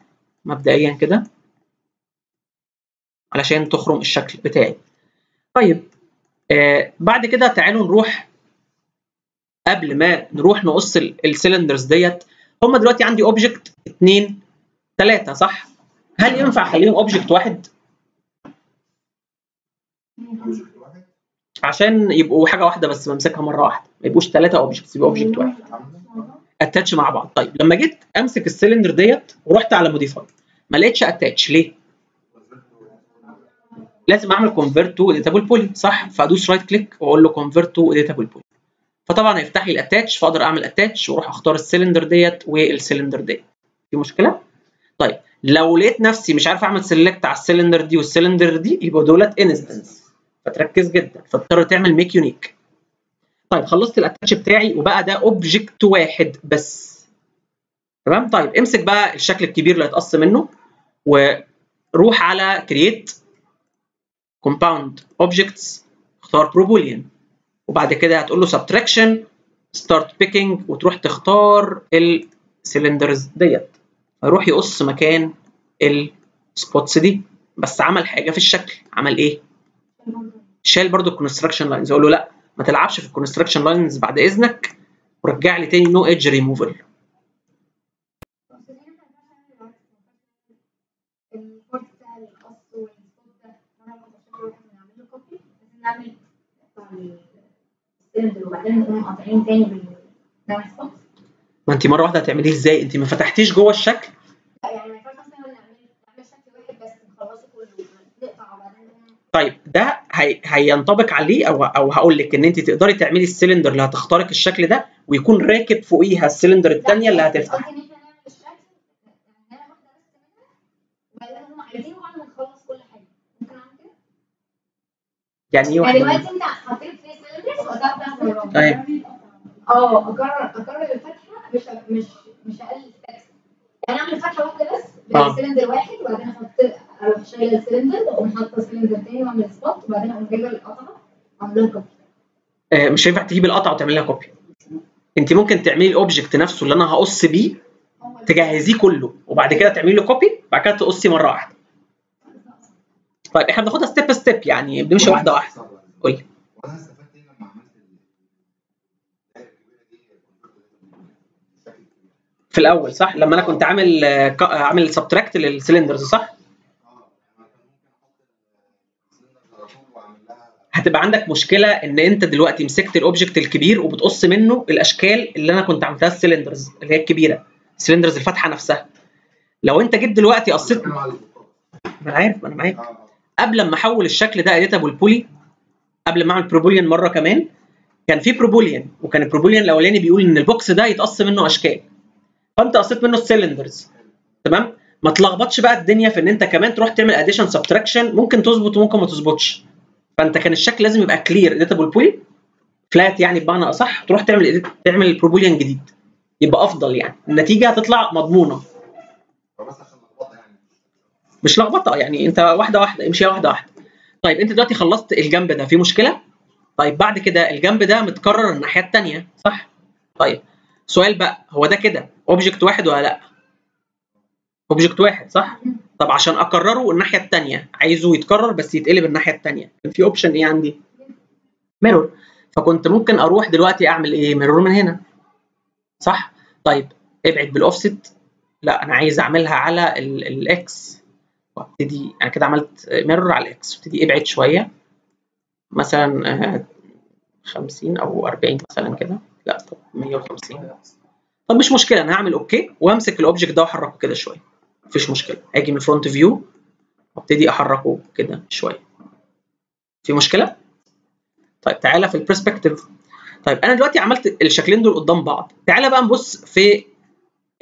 مبدئيا كده علشان تخرم الشكل بتاعي. طيب آه بعد كده تعالوا نروح قبل ما نروح نقص ال cylinders ديت. هم دلوقتي عندي object 2 3 صح؟ هل ينفع أخليهم object واحد؟ عشان يبقوا حاجة واحدة بس بمسكها مرة واحدة ما يبقوش ثلاثة objects يبقى object واحد. attach مع بعض. طيب لما جيت أمسك السلندر ديت ورحت على modify ما لقيتش attach ليه؟ لازم أعمل convert to editable poly صح؟ فأدوس right click وأقول له convert to editable poly فطبعا هيفتح لي ال attach فأقدر أعمل attach وأروح أختار السلندر ديت والسلندر ديت. في مشكلة؟ طيب لو لقيت نفسي مش عارف أعمل select على السلندر دي والسلندر دي يبقى دولت instance فتركز جدا. فتضطر تعمل make unique طيب خلصت ال attach بتاعي وبقى ده object واحد بس. تمام؟ طيب امسك بقى الشكل الكبير اللي هيتقص منه وروح على create compound objects اختار ProBoolean وبعد كده هتقول له subtraction start picking وتروح تختار ال cylinders ديت. فيروح يقص مكان ال spots دي. بس عمل حاجة في الشكل. عمل إيه؟ شال برضو ال construction lines أقول له لأ ما تلعبش في ال construction lines بعد إذنك. ورجع لي تاني نو ايدج ريموفل الكورس بتاع القص وال spot ده وأنا كنت بشتغل واحد نعمل له copy السلندر وبعدين نقوم قاطعين تاني ما انت مره واحدة هتعمليه إزاي؟ انت ما فتحتيش جوه الشكل لا يعني ما ينفعش مثلا نعمل شكل واحد بس نخلصه كله نقطع وبعدين طيب ده هي... هينطبق عليه أو أو هقول لك إن أنت تقدري تعملي السلندر اللي هتخترق الشكل ده ويكون راكب فوقيها السلندر الثانية اللي هتفتح قصدي ان إحنا نعمل الشكل نعمل واحدة بس منها وبعدين هم عايزينه بعد ما نخلص كل حاجة ممكن اعمل كده؟ يعني إيه يعني واحدة دلوقتي انت حطيت فيه cylinders وقطعت بقى وراها. أيوه آه اكرر اكرر الفتحة مش مش مش أقل تكست يعني اعمل فتحه واحدة بس آه. بسلندر واحد وبعدين أحط أروح شايلة السلندر واقوم حاطة سلندر تاني واعمل spot وبعدين اقوم جايبة القطعة واعمل لها copy آه مش هينفع تجيبي القطعة وتعملي لها copy انت ممكن تعملي ال object نفسه اللي أنا هقص بيه. تجهزيه كله وبعد كده تعملي له copy بعد كده تقصي مرة واحدة طيب إحنا بناخدها step step يعني بنمشي واحدة واحدة. قول لي الشكل الكبير في الأول صح؟ لما أنا كنت عامل آه، آه، عامل subtract لل cylinders صح؟ آه يعني هتبقى عندك مشكلة إن أنت دلوقتي مسكت ال object الكبير وبتقص منه الأشكال اللي أنا كنت عملتها ال cylinders اللي هي الكبيرة ال cylinders الفاتحة نفسها. لو أنت جيت دلوقتي قصيت. ما أنا عارف أنا معاك. آه آه. قبل ما احول الشكل ده editable poly قبل ما اعمل ProBoolean مرة كمان كان في ProBoolean وكان ال ProBoolean الأولاني بيقول إن ال box ده يتقص منه أشكال. فأنت قصيت منه ال cylinders تمام؟ ما تلخبطش بقى الدنيا في إن أنت كمان تروح تعمل addition subtraction ممكن تظبط وممكن ما تظبطش. فأنت كان الشكل لازم يبقى clear editable poly flat يعني بمعنى أصح تروح تعمل تعمل ProBoolean جديد. يبقى أفضل يعني. النتيجة هتطلع مضمونة فبس عشان لخبطه يعني مش لخبطة يعني أنت واحدة واحدة امشيها واحدة واحدة. طيب أنت دلوقتي خلصت الجنب ده في مشكلة؟ طيب بعد كده الجنب ده متكرر الناحيه الثانية صح؟ طيب سؤال بقى هو ده كده object واحد ولا لأ؟ object واحد صح؟ طب عشان أكرره الناحية الثانية عايزه يتكرر بس يتقلب الناحية الثانية كان في option إيه عندي؟ mirror فكنت ممكن أروح دلوقتي أعمل إيه؟ mirror من هنا. صح؟ طيب ابعد بالاوفست لأ أنا عايز أعملها على ال X وابتدي أنا كده عملت mirror على ال X وابتدي ابعد شوية. مثلا آه، 50 أو 40 مثلا كده. لا طب 150 طب مش مشكلة أنا هعمل okay وأمسك ال object ده وأحركه كده شوية. مفيش مشكلة. أجي من ال front view وأبتدي أحركه كده شوية. في مشكلة؟ طيب تعالى في ال perspective طيب أنا دلوقتي عملت الشكلين دول قدام بعض. تعالى بقى نبص في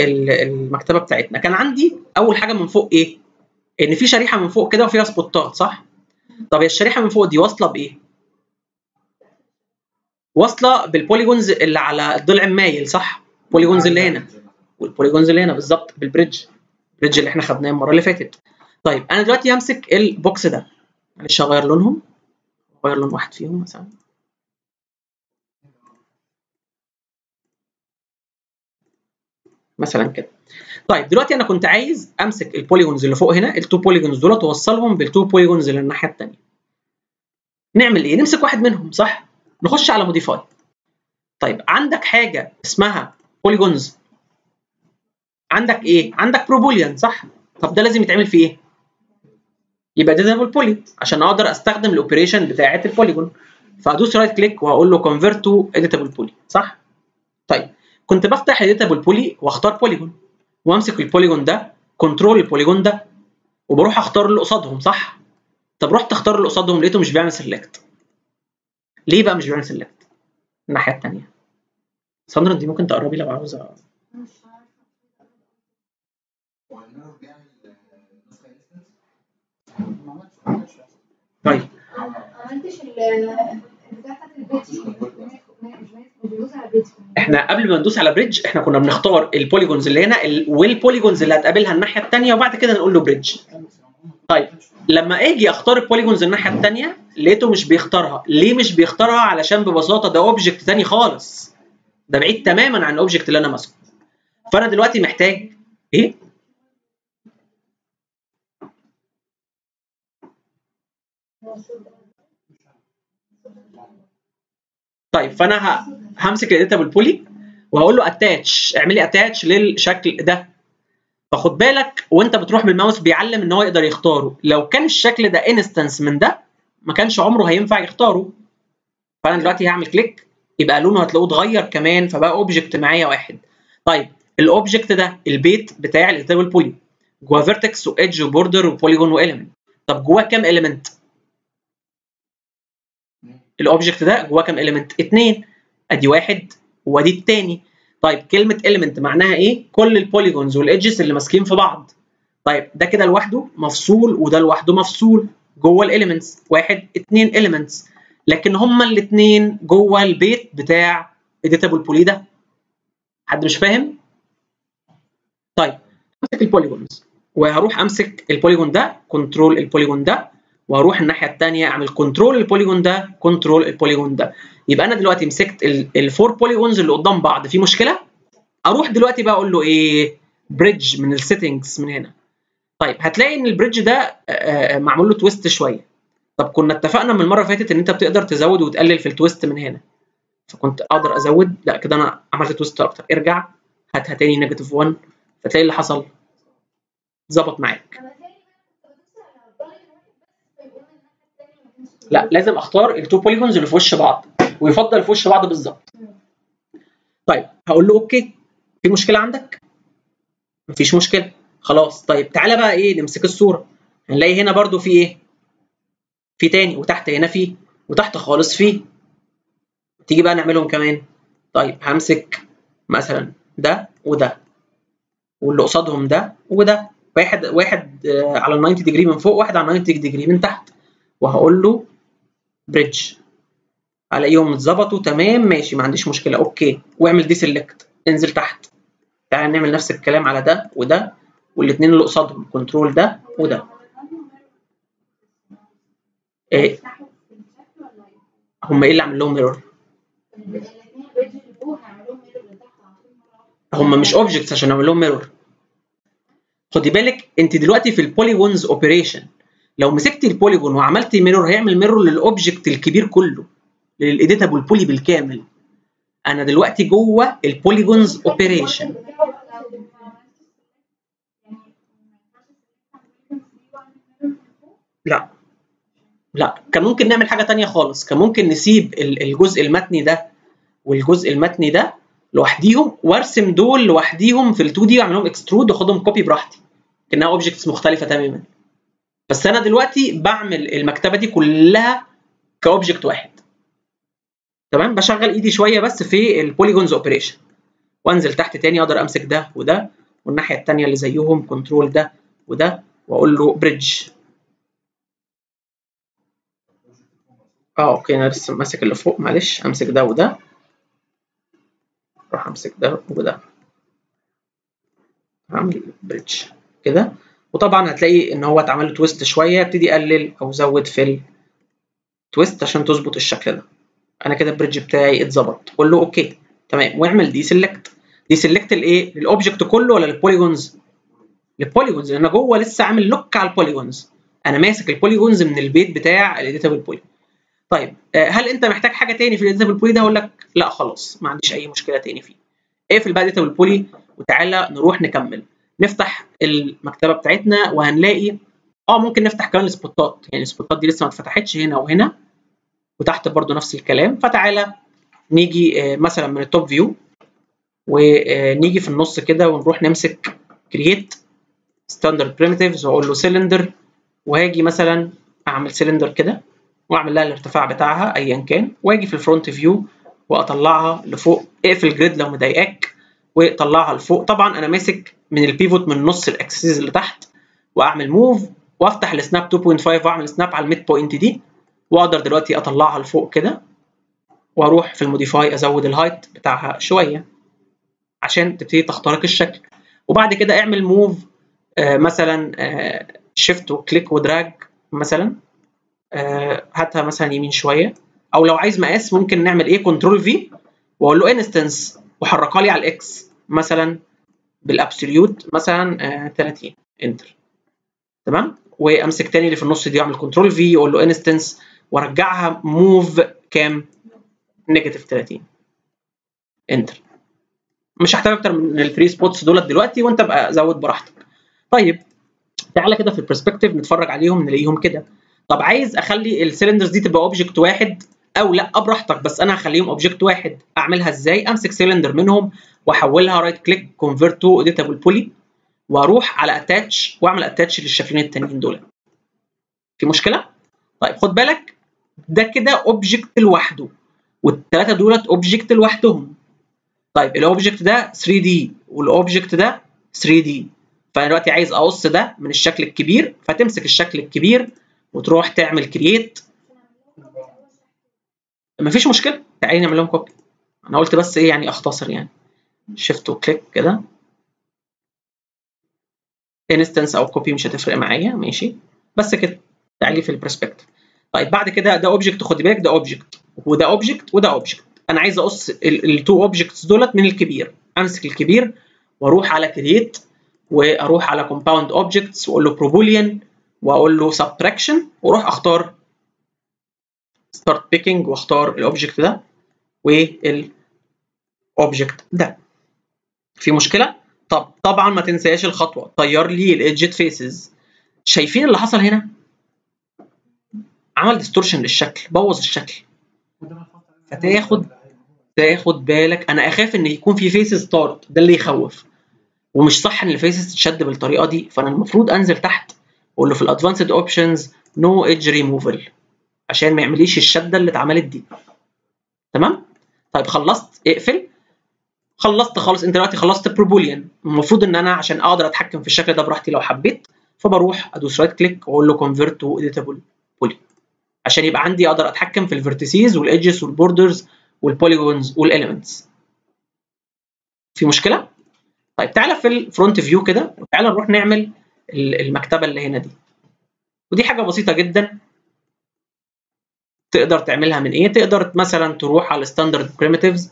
ال- المكتبة بتاعتنا. كان عندي أول حاجة من فوق إيه؟ إن في شريحة من فوق كده وفيها spot ات صح؟ طب هي الشريحة من فوق دي واصلة بإيه؟ واصلة بال polygons اللي على الضلع المايل صح؟ ال polygons اللي هنا. وال polygons اللي هنا بالظبط بال bridge. ال bridge اللي إحنا خدناه المرة اللي فاتت. طيب أنا دلوقتي همسك ال box ده. معلش هغير لونهم. هغير لون واحد فيهم مثلا. مثلا كده. طيب دلوقتي أنا كنت عايز أمسك ال polygons اللي فوق هنا ال two polygons دول توصلهم بال two polygons اللي الناحية الثانية نعمل إيه؟ نمسك واحد منهم صح؟ نخش على modify طيب عندك حاجة اسمها polygons عندك إيه؟ عندك ProBoolean صح؟ طب ده لازم يتعمل فيه إيه؟ يبقى ده editable poly عشان أقدر أستخدم ال operation بتاعة ال polygon فادوس right click وهقول له convert to editable poly صح؟ طيب كنت بفتح editable poly وأختار polygon وامسك ال polygon ده control ال polygon ده وبروح اختار اللي قصادهم صح؟ طب رحت اختار اللي قصادهم لقيته مش بيعمل select ليه بقى مش بيعمل select الناحية الثانية ساندرا انت ممكن تقربي لو عاوزة. طيب. ما البيتش إحنا قبل ما ندوس على bridge إحنا كنا بنختار ال polygons اللي هنا ال- وال polygons اللي هتقابلها الناحية الثانية وبعد كده نقول له bridge طيب. لما أجي اختار ال polygons الناحية الثانية لقيته مش بيختارها. ليه مش بيختارها؟ علشان ببساطة ده object ثاني خالص. ده بعيد تماما عن ال object اللي أنا ماسكه. فأنا دلوقتي محتاج إيه؟ طيب فأنا همسك ال editable poly وهقول له attach اعمل لي attach للشكل ده. فخد بالك وأنت بتروح بالماوس بيعلم إن هو يقدر يختاره. لو كان الشكل ده instance من ده ما كانش عمره هينفع يختاره. فأنا دلوقتي هعمل click يبقى لونه هتلاقوه اتغير كمان فبقى object معايا واحد. طيب ال object ده البيت بتاع ال editable poly جواه فيرتكس وايدج وبوردر وبوليجون واليمنت طب جواه كام element ال object ده جواه كام element اتنين. ادي واحد وادي التاني. طيب كلمة element معناها إيه؟ كل ال polygons وال edges اللي ماسكين في بعض. طيب ده كده لوحده مفصول وده لوحده مفصول. جوه ال elements واحد اتنين elements لكن هما الاثنين جوه البيت بتاع editable poly ده. حد مش فاهم؟ طيب همسك ال polygons وهروح أمسك ال polygon ده control ال polygon ده. وهروح الناحية الثانية أعمل control ال polygon ده control ال polygon ده. يبقى أنا دلوقتي مسكت ال four polygons اللي قدام بعض في مشكلة؟ أروح دلوقتي بقى أقول له إيه؟ bridge من ال settings من هنا. طيب هتلاقي إن ال bridge ده معمول له twist شوية. طب كنا اتفقنا من المرة اللي فاتت إن أنت بتقدر تزود وتقلل في ال twist من هنا. فكنت أقدر أزود لا كده أنا عملت twist أكتر. ارجع هاتها تاني negative 1 فتلاقي اللي حصل. ظبط معاك أنا تاني بقى كنت بدوس على polygon واحد بس فيقول لي الناحيه التانيه ما كانش لا لازم اختار ال two polygons اللي في وش بعض ويفضل في وش بعض بالظبط. طيب هقول له okay في مشكلة عندك؟ مفيش مشكلة. خلاص طيب تعالى بقى إيه نمسك الصورة. هنلاقي هنا برضو في إيه؟ في تاني وتحت هنا في وتحت خالص في. تيجي بقى نعملهم كمان. طيب همسك مثلا ده وده واللي قصادهم ده وده. واحد واحد آه، على 90 degree من فوق واحد على 90 degree من تحت. وهقول له bridge الاقيهم اتظبطوا تمام ماشي ما عنديش مشكلة okay. واعمل deselect انزل تحت. تعال نعمل نفس الكلام على ده وده والاثنين اللي قصادهم control ده وده. إيه؟ هم إيه اللي عامل لهم mirror. هم مش objects عشان اعمل لهم mirror خدي بالك انت دلوقتي في ال polygons operation لو مسكتي ال polygon وعملتي mirror هيعمل mirror لل object الكبير كله لل editable poly بالكامل. أنا دلوقتي جوه ال polygons operation لا. لا. كان ممكن نعمل حاجة تانية خالص. كان ممكن نسيب ال- الجزء المتني ده والجزء المتني ده لوحديهم وارسم دول لوحديهم في ال 2 دي وأعمل لهم extrude وأخدهم copy براحتي. كأنها objects مختلفة تماما. بس أنا دلوقتي بعمل المكتبة دي كلها ك object واحد. تمام؟ بشغل إيدي شوية بس في ال polygons operation وأنزل تحت تاني أقدر أمسك ده وده والناحية التانية اللي زيهم control ده وده وأقول له bridge آه okay أنا لسه ماسك اللي فوق معلش. أمسك ده وده. راح أمسك ده وده. هعمل bridge كده؟ وطبعا هتلاقي إن هو اتعمل له twist شوية ابتدي اقلل أو ازود في ال twist عشان تظبط الشكل ده. أنا كده ال bridge بتاعي اتظبط. قول له okay تمام. واعمل deselect deselect الايه ال object كله ولا ال polygons ال polygons لأن جوه لسه عامل lock على ال polygons أنا ماسك ال polygons من البيت بتاع ال editable poly طيب آه، هل أنت محتاج حاجة تاني في ال editable poly ده؟ أقول لك لا خلاص ما عنديش أي مشكلة تاني فيه. اقفل بقى ال editable poly وتعالى نروح نكمل. نفتح المكتبة بتاعتنا وهنلاقي آه ممكن نفتح كمان السبوتات. يعني السبوتات دي لسه ما اتفتحتش هنا وهنا وتحت برضو نفس الكلام. فتعالى نيجي آه، مثلا من ال top view ونيجي في النص كده ونروح نمسك create standard primitives وأقول له سيلندر وهاجي مثلا أعمل سيلندر كده وأعمل لها الارتفاع بتاعها ايا كان وأجي في ال front view وأطلعها لفوق اقفل grid لو مضايقاك. وطلعها لفوق. طبعا أنا ماسك من ال pivot من نص ال axes اللي تحت وأعمل move وأفتح ال snap 2.5 وأعمل snap على ال midpoint دي وأقدر دلوقتي أطلعها لفوق كده وأروح في ال modify أزود ال height بتاعها شوية عشان تبتدي تخترق الشكل. وبعد كده اعمل move آه مثلا shift و click و drag مثلا آه هاتها مثلا يمين شوية. أو لو عايز مقاس ممكن نعمل إيه؟ control V وأقول له instance وحركها لي على ال X مثلا بال absolute مثلا آه 30 enter تمام؟ وأمسك تاني اللي في النص دي أعمل control V أقول له instance وأرجعها move كام؟ negative 30 enter مش هحتاج أكتر من ال three spots دولت دلوقتي وأنت بقى زود براحتك. طيب تعالى كده في ال perspective نتفرج عليهم نلاقيهم كده. طب عايز أخلي ال cylinders دي تبقى object واحد؟ أو لا براحتك بس أنا هخليهم object واحد أعملها إزاي؟ أمسك سيلندر منهم وأحولها right click convert to editable poly وأروح على attach وأعمل attach للشكلين التانيين دول. في مشكلة؟ طيب خد بالك ده كده object لوحده والثلاثه دولت object لوحدهم. طيب ال object ده 3D وال object ده 3D فأنا دلوقتي عايز أقص ده من الشكل الكبير فتمسك الشكل الكبير وتروح تعمل create مفيش مشكلة. تعالي نعمل لهم copy أنا قلت بس إيه يعني أختصر يعني. shift و click كده. instance أو copy مش هتفرق معايا. ماشي. بس كده. تعالي في ال perspective طيب بعد كده ده object خدي بالك ده object وده object وده object أنا عايز أقص ال two objects دولت من الكبير. أمسك الكبير وأروح على create وأروح على compound objects وأقول له ProBoolean وأقول له subtraction وأروح أختار start picking واختار ال object ده وال object ده. في مشكلة؟ طب طبعا ما تنساش الخطوة. طير لي ال edged faces شايفين اللي حصل هنا؟ عمل distortion للشكل بوظ الشكل. فتاخد تاخد بالك أنا أخاف إن يكون في faces طارت ده اللي يخوف. ومش صح إن ال faces تشد بالطريقة دي فأنا المفروض أنزل تحت واقول له في الادفانسد اوبشنز نو ايدج ريموفل عشان ما يعمليش الشدة اللي اتعملت دي. تمام؟ طيب خلصت اقفل. خلصت خالص انت دلوقتي خلصت ProBoolean المفروض ان أنا عشان أقدر اتحكم في الشكل ده براحتي لو حبيت فبروح ادوس right click واقول له convert to editable poly عشان يبقى عندي أقدر اتحكم في ال vertices وال edges وال borders وال polygons وال elements في مشكلة؟ طيب تعالى في ال front view كده وتعالى نروح نعمل المكتبة اللي هنا دي. ودي حاجة بسيطة جدا. تقدر تعملها من إيه؟ تقدر مثلا تروح على ال standard primitives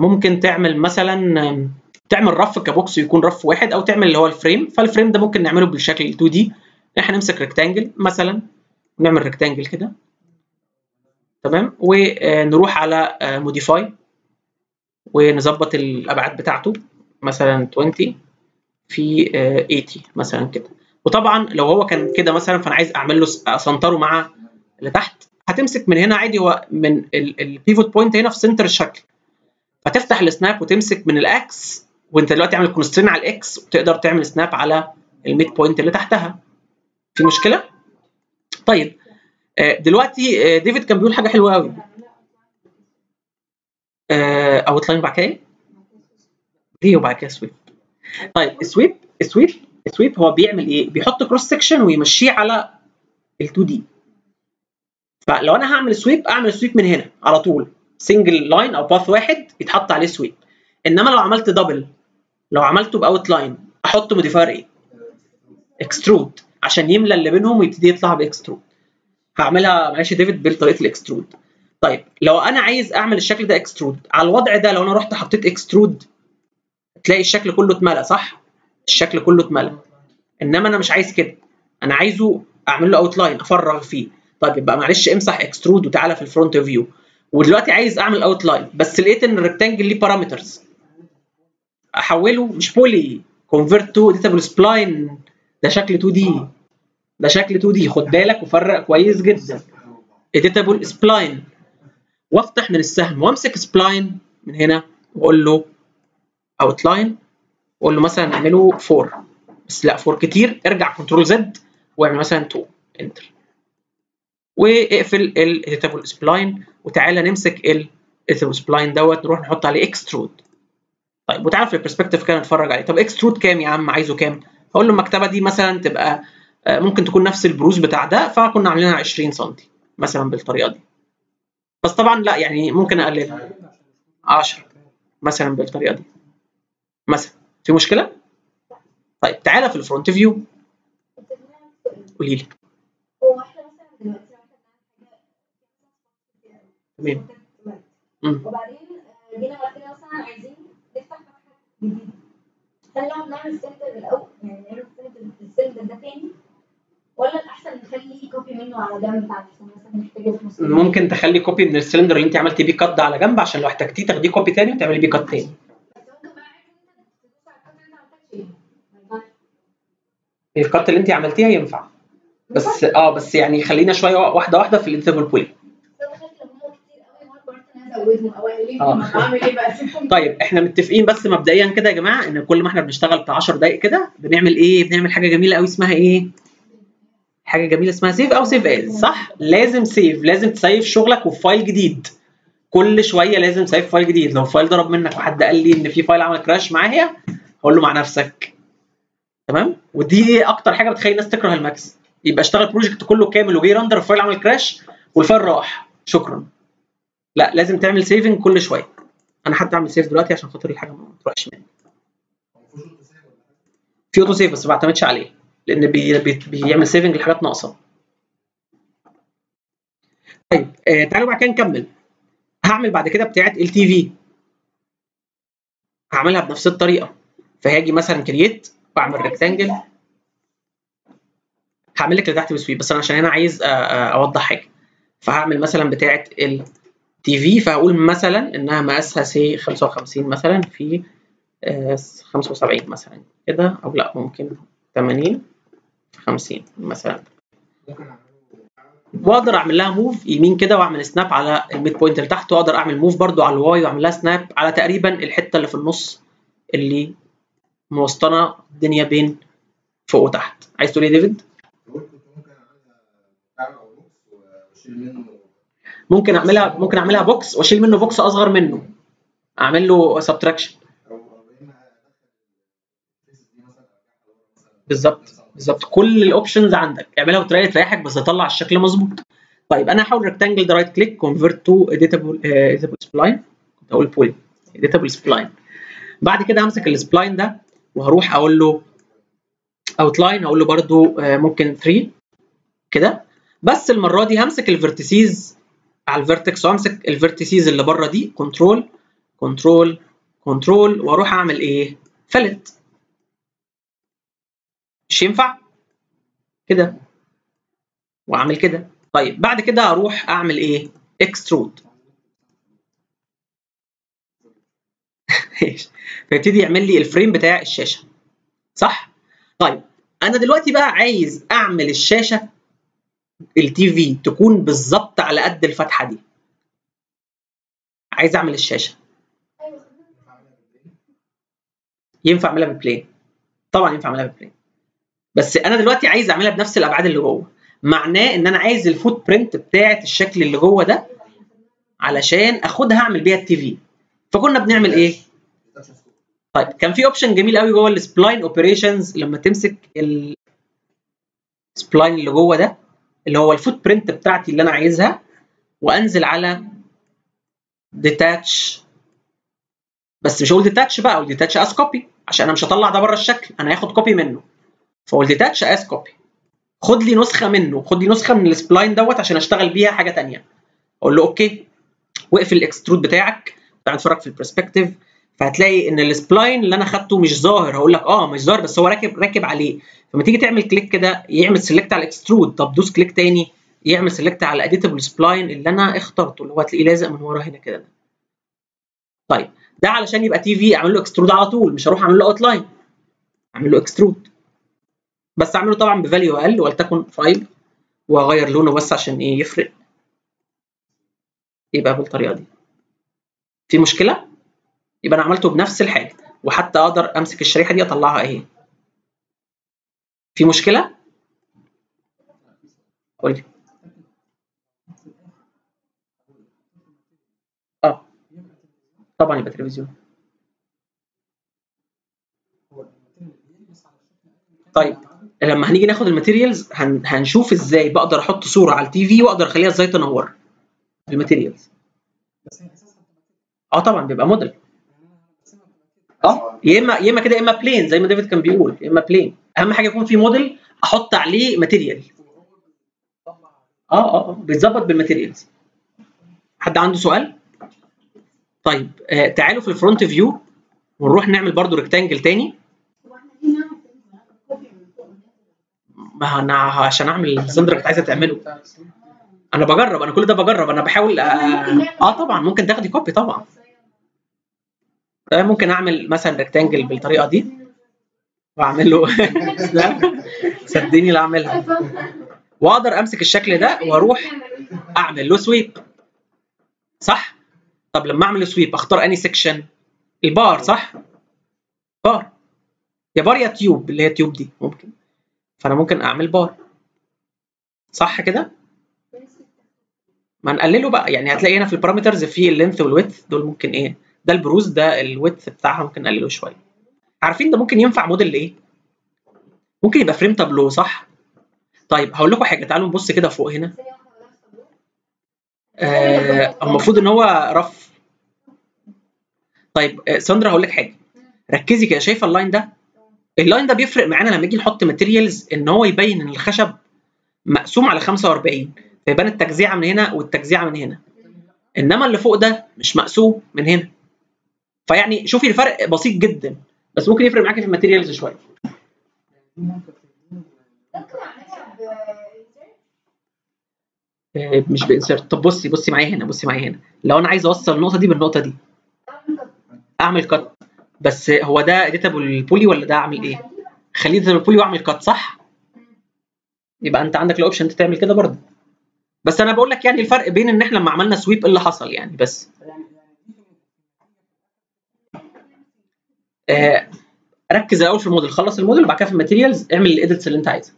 ممكن تعمل مثلا تعمل رف ك box يكون رف واحد أو تعمل اللي هو ال frame فال frame ده ممكن نعمله بالشكل 2D إحنا نمسك rectangle مثلا نعمل rectangle كده. تمام؟ ونروح على modify ونظبط الأبعاد بتاعته. مثلا 20 في 80 مثلا كده. وطبعا لو هو كان كده مثلا فأنا عايز أعمل له أسنتره مع اللي تحت هتمسك من هنا عادي هو من ال pivot point هنا في center الشكل فتفتح ال snap وتمسك من ال X وانت دلوقتي عامل constrain على ال X وتقدر تعمل snap على ال midpoint اللي تحتها. في مشكلة؟ طيب دلوقتي ديفيد كان بيقول حاجة حلوة قوي outline بعد كده إيه؟ وبعد كده sweep طيب ال sweep ال sweep ال sweep هو بيعمل إيه؟ بيحط cross section ويمشيه على ال 2D فلو أنا هعمل sweep أعمل sweep من هنا على طول. single line أو path واحد يتحط عليه sweep إنما لو عملت double لو عملته ب outline أحط modifier إيه extrude عشان يملى اللي بينهم ويبتدي يطلع ب extrude هعملها معلش ديفيد بطريقه ال extrude طيب لو أنا عايز أعمل الشكل ده extrude على الوضع ده لو أنا رحت حطيت extrude تلاقي الشكل كله اتملى صح؟ الشكل كله اتملى. إنما أنا مش عايز كده. أنا عايزه أعمل له outline أفرغ فيه. طيب يبقى معلش امسح extrude وتعالى في ال front view ودلوقتي عايز أعمل outline بس لقيت إن ال rectangle ليه parameters أحوله مش poly convert to editable spline ده شكل 2D ده شكل 2D خد بالك وفرق كويس جدا. editable spline وافتح من السهم. وامسك spline من هنا. واقول له outline واقول له مثلا اعمله 4 بس لا 4 كتير. ارجع control Z واعمل مثلا 2 enter واقفل ال editable spline وتعالى نمسك ال editable spline دوت نروح نحط عليه extrude طيب وتعالى في ال perspective كده نتفرج عليه. طب extrude كام يا عم؟ عايزه كام؟ هقول له المكتبة دي مثلا تبقى ممكن تكون نفس البروز بتاع ده فكنا عاملينها 20 سم مثلا بالطريقة دي. بس طبعا لا يعني ممكن أقللها. 10 مثلا بالطريقة دي. مثلا. في مشكلة؟ طيب تعالى في ال front view قولي لي هو إحنا مثلا دلوقتي تمام. وبعدين آه، جينا بعد كده مثلا عايزين نفتح جديدة. هل نقعد نعمل center الأول؟ يعني نعمل center ال center ده تاني؟ ولا الأحسن نخلي copy منه على جنب عشان مثلا نحتاجه في نص ممكن تخلي copy من السلندر اللي انت عملتي بيه ده على جنب عشان لو احتجتيه تاخديه copy تاني وتعملي بيه cut تاني. اللي انت ال cut اللي انت عملتيها ينفع. بس آه بس يعني خلينا شوية واحدة واحدة في ال interval. poly بس أنا خايف لو هم كتير قوي وأنا قررت ان أنا ازودهم أو اقللهم آه. اعمل إيه بقى اسيبهم طيب إحنا متفقين بس مبدئيا كده يا جماعة إن كل ما إحنا بنشتغل بتاع 10 دقائق كده بنعمل إيه؟ بنعمل حاجة جميلة قوي اسمها إيه؟ حاجة جميلة اسمها save أو save as صح؟ لازم save لازم ت save شغلك وفي file جديد كل شوية لازم ت save file جديد لو file ضرب منك وحد قال لي إن في file عمل crash معايا هقول له مع نفسك تمام؟ ودي أكتر حاجة بتخلي الناس تكره ال Max يبقى اشتغل project كله كامل وجه render ال file عمل crash وال file راح شكرا لا لازم تعمل saving كل شوية. أنا حتى أعمل save دلوقتي عشان خاطر الحاجة ما تروحش مني. في auto save بس ما بعتمدش عليه لأن بي بي بيعمل saving لحاجات ناقصة. طيب آه تعالوا بقى كده نكمل. هعمل بعد كده بتاعه ال TV هعملها بنفس الطريقة. فهاجي مثلا create وأعمل rectangle هعمل لك اللي تحت بس أنا عشان هنا عايز آه، آه، أوضح حاجة. فهعمل مثلا بتاعه ال TV فهقول مثلا إنها مقاسها سي 55 مثلا في آه، 75 مثلا. كده؟ أو لأ ممكن 80 في 50 مثلا. وأقدر أعمل لها move يمين كده وأعمل snap على ال midpoint اللي تحت وأقدر أعمل move برضو على ال Y وأعمل لها snap على تقريبا الحتة اللي في النص اللي موسطنة الدنيا بين فوق وتحت. عايز تقول إيه ديفيد؟ ممكن أو box وأشيل منه ممكن أعملها ممكن أعملها box وأشيل منه box أصغر منه. أعمل له subtraction بالظبط بالظبط. كل ال options عندك. اعملها بطريقه تريحك بس تطلع الشكل مظبوط. طيب أنا هحاول rectangle ده right click convert to editable editable spline كنت أقول poly editable spline بعد كده همسك ال spline ده وهروح أقول له outline هقول له برده ممكن 3 كده. بس المرة دي همسك ال vertices على ال vertex وامسك ال vertices اللي بره دي control control control وأروح اعمل إيه؟ fillet. مش ينفع؟ كده. واعمل كده. طيب بعد كده أروح اعمل إيه؟ extrude. (laughs) فيبتدي يعمل لي ال frame بتاع الشاشه. صح؟ طيب أنا دلوقتي بقى عايز اعمل الشاشه ال TV تكون بالظبط على قد الفتحة دي. عايز أعمل الشاشة. ينفع أعملها ب plane طبعا ينفع أعملها ب plane بس أنا دلوقتي عايز أعملها بنفس الأبعاد اللي جوه. معناه إن أنا عايز ال footprint بتاعة الشكل اللي جوه ده علشان اخدها اعمل بيها ال TV. فكنا بنعمل إيه؟ طيب كان في option جميل قوي جوه ال spline operations لما تمسك ال spline اللي جوه ده. اللي هو ال footprint بتاعتي اللي أنا عايزها وأنزل على detach بس مش هقول detach بقى أقول detach as copy عشان أنا مش هطلع ده بره الشكل أنا هاخد copy منه. فقول detach as copy خد لي نسخة منه خد لي نسخة من ال spline دوت عشان أشتغل بيها حاجة ثانية أقول له okay واقفل ال extrude بتاعك تعال نتفرج في ال perspective فهتلاقي إن ال spline اللي أنا خدته مش ظاهر. هقول لك آه مش ظاهر بس هو راكب راكب عليه. فلما تيجي تعمل click كده يعمل select على ال extrude طب دوس click تاني يعمل select على editable spline اللي أنا اخترته اللي هو هتلاقيه لازق من ورا هنا كده طيب ده علشان يبقى TV أعمل له extrude على طول. مش هروح أعمل له outline أعمل له extrude بس أعمله طبعا ب value أقل ولتكن 5 وأغير لونه بس عشان إيه يفرق. يبقى بالطريقة دي. في مشكلة؟ يبقى أنا عملته بنفس الحاجة وحتى أقدر أمسك الشريحة دي أطلعها اهي في مشكلة؟ قول لي آه. طبعا يبقى تلفزيون. طيب لما هنيجي ناخد ال materials هن... هنشوف إزاي بقدر أحط صورة على ال TV وأقدر أخليها إزاي تنور؟ ال materials آه طبعا بيبقى موديل. آه يا اما يا إما كده يا إما plane زي ما ديفيد كان بيقول يا إما plane أهم حاجة يكون في موديل أحط عليه material آه آه بيتظبط بال materials حد عنده سؤال؟ طيب آه تعالوا في ال front view ونروح نعمل برضو rectangle تاني. ما أنا عشان أعمل السندر كنت عايزة تعمله. أنا بجرب أنا كل ده بجرب أنا بحاول آه, آه طبعا ممكن تاخدي copy طبعا. آه ممكن أعمل مثلا rectangle بالطريقة دي وأعمل له (laughs) صدقني لا أعملها. وأقدر أمسك الشكل ده وأروح أعمل له sweep صح؟ طب لما أعمل sweep أختار اني section ال bar صح؟ بار. يا بار يا tube اللي هي tube دي. ممكن. فأنا ممكن أعمل بار. صح كده؟ ما نقلله بقى. يعني هتلاقي هنا في ال parameters في ال length وال width دول ممكن إيه؟ ده البروز ده ال width بتاعها ممكن نقلله شوية. عارفين ده ممكن ينفع موديل لإيه؟ ممكن يبقى frame تابلو صح؟ طيب هقول لكم حاجة تعالوا نبص كده فوق هنا. آه المفروض إن هو رف. طيب آه ساندرا هقول لك حاجة. ركزي كده شايفة ال line ده؟ اللاين ده بيفرق معانا لما نيجي نحط materials إن هو يبين إن الخشب مقسوم على 45 فيبان التجزيعة من هنا والتجزيعة من هنا. إنما اللي فوق ده مش مقسوم من هنا. فيعني شوفي الفرق بسيط جدا بس ممكن يفرق معاكي في ال materials شوية. آه، مش ب insert طب بصي بصي معايا هنا بصي معايا هنا. لو أنا عايز أوصل النقطة دي بالنقطة دي. أعمل cut بس هو ده editable poly ولا ده أعمل إيه؟ خليه editable poly وأعمل cut صح؟ يبقى أنت عندك ال option انت تعمل كده برضه. بس أنا بقول لك يعني الفرق بين إن إحنا لما عملنا sweep إيه اللي حصل يعني بس. ركز الأول في الموديل خلص الموديل وبعد كده في ال materials اعمل ال edits اللي انت عايزها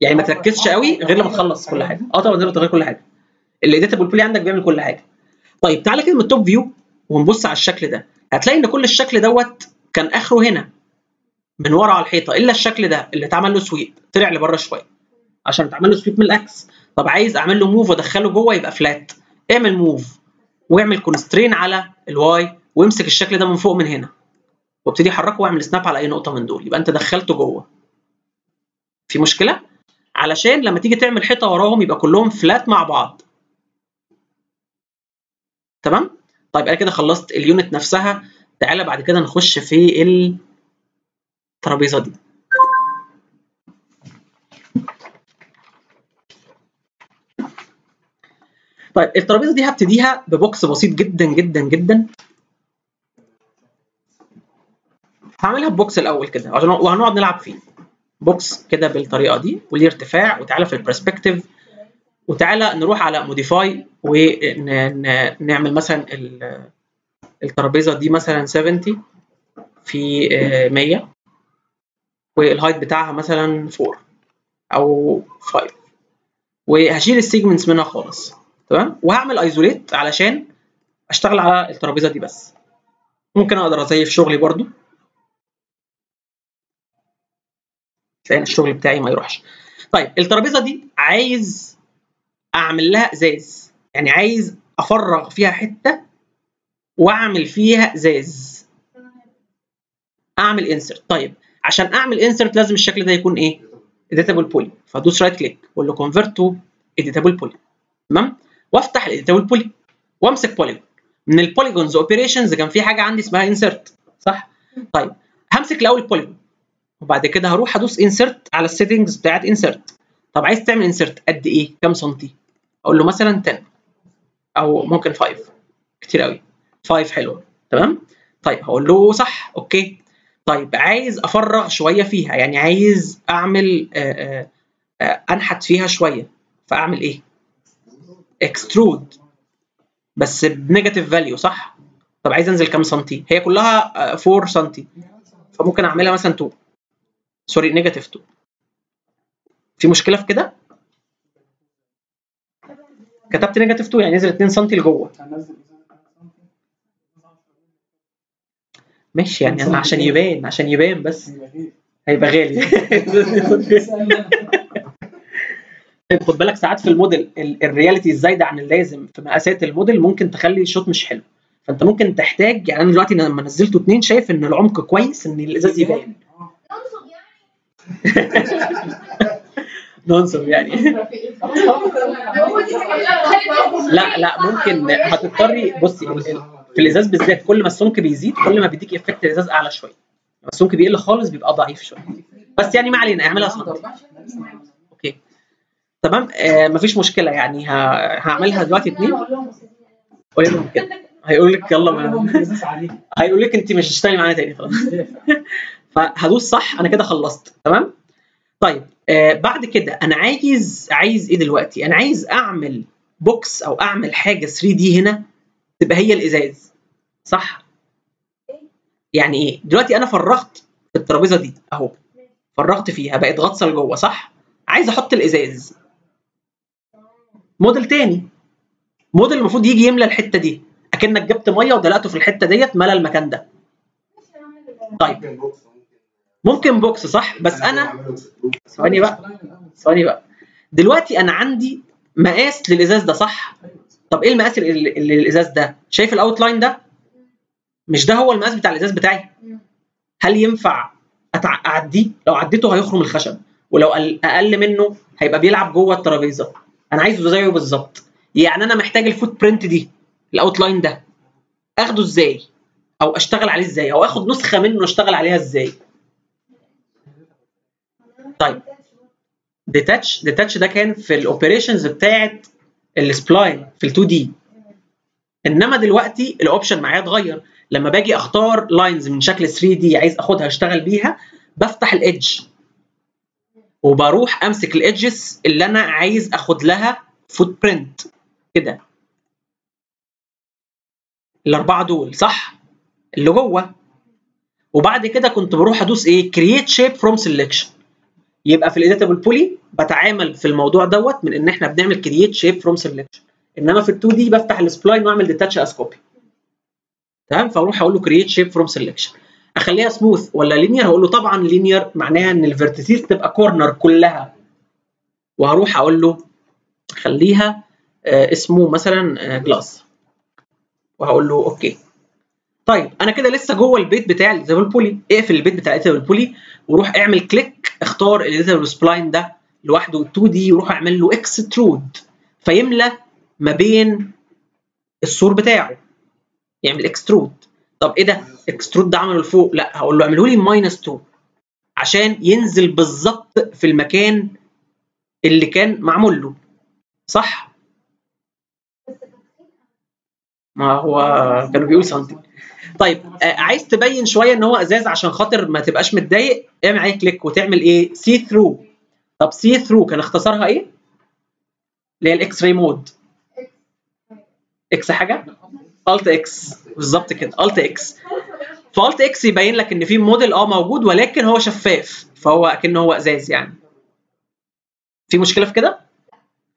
يعني ما تركزش قوي غير لما تخلص كل حاجة. آه طبعا تقدر تغير كل حاجة. ال editable poly عندك بيعمل كل حاجة. طيب تعالى كده من ال top view ونبص على الشكل ده. هتلاقي إن كل الشكل دوت كان آخره هنا من ورا على الحيطة إلا الشكل ده اللي اتعمل له sweep طلع لبره شوية. عشان اتعمل له sweep من ال X طب عايز أعمل له move وأدخله جوه يبقى flat اعمل move واعمل constrain على ال Y وامسك الشكل ده من فوق من هنا. وابتدي حركه واعمل snap على اي نقطة من دول. يبقى انت دخلته جوه. في مشكلة؟ علشان لما تيجي تعمل حيطة وراهم يبقى كلهم flat مع بعض. تمام؟ طيب أنا كده خلصت ال unit نفسها. تعالى بعد كده نخش في الترابيزه دي. طيب الترابيزة دي هبتديها ب box بسيط جدا جدا جدا. هعملها ب box الأول كده وهنقعد نلعب فيه. box كده بالطريقة دي وليه ارتفاع وتعالى في ال perspective وتعالى نروح على modify ونعمل مثلا الترابيزة دي مثلا 70 في 100 وال height بتاعها مثلا 4 أو 5 وهشيل ال segments منها خالص. تمام؟ وهعمل isolate علشان أشتغل على الترابيزة دي بس. ممكن أقدر أ save شغلي برضو. عشان الشغل بتاعي ما يروحش. طيب الترابيزة دي عايز أعمل لها إزاز. يعني عايز أفرغ فيها حتة وأعمل فيها إزاز. أعمل insert طيب عشان أعمل insert لازم الشكل ده يكون إيه؟ editable poly فادوس right click واقول له convert to editable poly تمام؟ وأفتح ال editable poly وأمسك polygon من ال polygons operations كان في حاجة عندي اسمها insert صح؟ طيب همسك الأول ال polygon وبعد كده هروح أدوس insert على ال settings بتاعت insert طب عايز تعمل insert قد إيه؟ كام سنتي؟ أقول له مثلا 10 أو ممكن 5 كتير قوي 5 حلوة. تمام؟ طيب هقول له صح. okay. طيب عايز أفرغ شوية فيها. يعني عايز أعمل آآ آآ أنحت فيها شوية. فأعمل إيه؟ extrude بس ب negative value صح؟ طب عايز أنزل كام سنتي؟ هي كلها آه، 4 سنتي. فممكن أعملها مثلا 2 sorry negative 2 في مشكلة في كده؟ كتبت negative 2 يعني نزل 2 سم لجوه. ماشي يعني أنا عشان يبان عشان يبان بس. هيبقى غالي. طيب خد بالك ساعات في الموديل ال- ال reality الزايدة عن اللازم في مقاسات الموديل ممكن تخلي ال shot مش حلو. فأنت ممكن تحتاج يعني أنا دلوقتي لما نزلته اتنين شايف إن العمق كويس إن الإزاز يبان. (laughs) ننصب يعني. لا لا ممكن هتضطري بصي في الإزاز بالذات كل ما السمك بيزيد كل ما بيديك effect الازاز أعلى شوية. لما السمك بيقل خالص بيبقى ضعيف شوية. بس يعني ما علينا اعملها سنتي okay. تمام؟ آه مفيش مشكلة يعني. هعملها دلوقتي اتنين. لهم أستاذ قولي لهم كده. هيقول لك يلا هيقول لك أنت مش هتشتغلي معانا تاني خلاص. فهدوس صح أنا كده خلصت. تمام؟ طيب آه بعد كده أنا عايز عايز إيه دلوقتي؟ أنا عايز أعمل box أو أعمل حاجة 3D هنا تبقى هي الإزاز. صح؟ يعني إيه؟ دلوقتي أنا فرغت الترابيزة دي أهو. فرغت فيها بقت غطسة لجوه صح؟ عايز أحط الإزاز. موديل تاني. موديل المفروض يجي يملى الحتة دي. أكنك جبت مية ودلقته في الحتة ديت ملى المكان ده. طيب. ممكن box صح؟ بس أنا. ثواني بقى. ثواني بقى. دلوقتي أنا عندي مقاس للإزاز ده صح؟ طب إيه المقاس اللي للإزاز ده؟ شايف ال outline ده؟ مش ده هو المقاس بتاع الإزاز بتاعي؟ هل ينفع أعديه؟ لو عديته هيخرم الخشب ولو أقل منه هيبقى بيلعب جوه الترابيزة. أنا عايزه زيه بالظبط. يعني أنا محتاج ال footprint دي ال outline ده أخده إزاي؟ أو أشتغل عليه إزاي؟ أو آخد نسخة منه أشتغل عليها إزاي؟ طيب. detach detach ده كان في ال operations بتاعت ال spline في ال 2D إنما دلوقتي ال option معايا اتغير. لما باجي أختار lines من شكل 3D عايز أخدها أشتغل بيها بفتح ال edge وبروح أمسك ال edges اللي أنا عايز أخد لها footprint كده. الأربعة دول صح؟ اللي جوه. وبعد كده كنت بروح أدوس إيه؟ create shape from selection يبقى في ال editable poly بتعامل في الموضوع دوت من إن إحنا بنعمل create shape from selection إنما في ال 2D بفتح ال spline وأعمل detach as copy تمام؟ فأروح أقول له create shape from selection أخليها سموث ولا linear هقول له طبعا linear معناها إن ال vertices تبقى corner كلها. وهروح أقول له خليها آه اسمه مثلا glass وهقول له okay. طيب أنا كده لسه جوه البيت بتاع الاديتابل بولي. اقفل البيت بتاع الاديتابل بولي وروح اعمل click اختار الاديتابل سبلاين ده لوحده 2D وروح اعمل له extrude فيملى ما بين السور بتاعه. يعمل extrude طب إيه ده؟ extrude ده عمله لفوق. لا هقول له اعمله لي minus 2 عشان ينزل بالظبط في المكان اللي كان معمول له. صح؟ ما هو كانوا بيقول سنتي طيب آه عايز تبين شوية إن هو إزاز عشان خاطر ما تبقاش متضايق. اعمل عليه click وتعمل إيه؟ see through طب see through كان اختصارها إيه؟ اللي هي ال X-ray mode X حاجة؟ Alt X بالظبط كده. Alt X ف Alt X يبين لك إن في موديل آه موجود ولكن هو شفاف. فهو اكنه هو إزاز يعني. في مشكلة في كده؟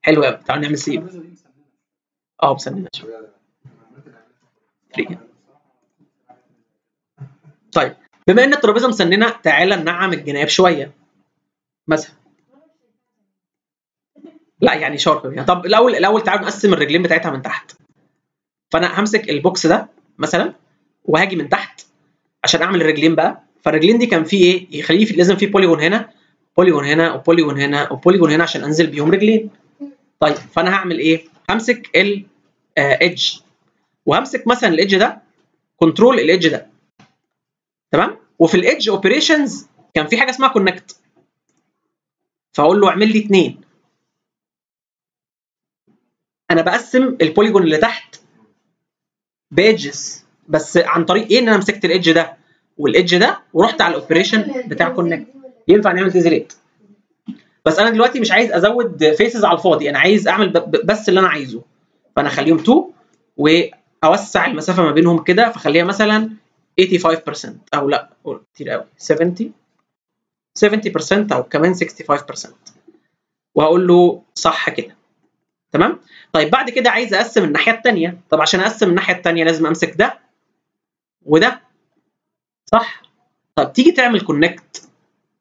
حلو قوي تعالوا نعمل save آه مسننه شوية very. طيب بما إن الترابيزة مسننة تعالى ننعم الجناب شوية مثلا. لا يعني sharp يعني طب الأول الأول تعالوا نقسم الرجلين بتاعتها من تحت. فأنا همسك ال box ده مثلا وهاجي من تحت عشان أعمل الرجلين بقى. فالرجلين دي كان فيه إيه؟ يخليه في لازم فيه polygon هنا polygon هنا و polygon هنا و polygon هنا عشان أنزل بيهم رجلين. طيب فأنا هعمل إيه؟ همسك ال edge وهمسك مثلا ال edge ده control ال edge ده. تمام؟ وفي ال edge operations كان في حاجة اسمها connect فأقول له اعمل لي اثنين أنا بقسم ال polygon اللي تحت ب edges بس عن طريق إيه إن أنا مسكت ال edge ده؟ وال edge ده ورحت على ال operation بتاع connect ينفع نعمل tessellate بس أنا دلوقتي مش عايز أزود faces على الفاضي أنا عايز أعمل بس اللي أنا عايزه. فأنا أخليهم 2 واوسع المسافة ما بينهم كده فخليها مثلا 85% أو لا كتير قوي 70 70% أو كمان 65% وهقول له صح كده. تمام؟ طيب بعد كده عايز أقسم الناحية الثانية طب عشان أقسم الناحية الثانية لازم أمسك ده وده. صح؟ طب تيجي تعمل connect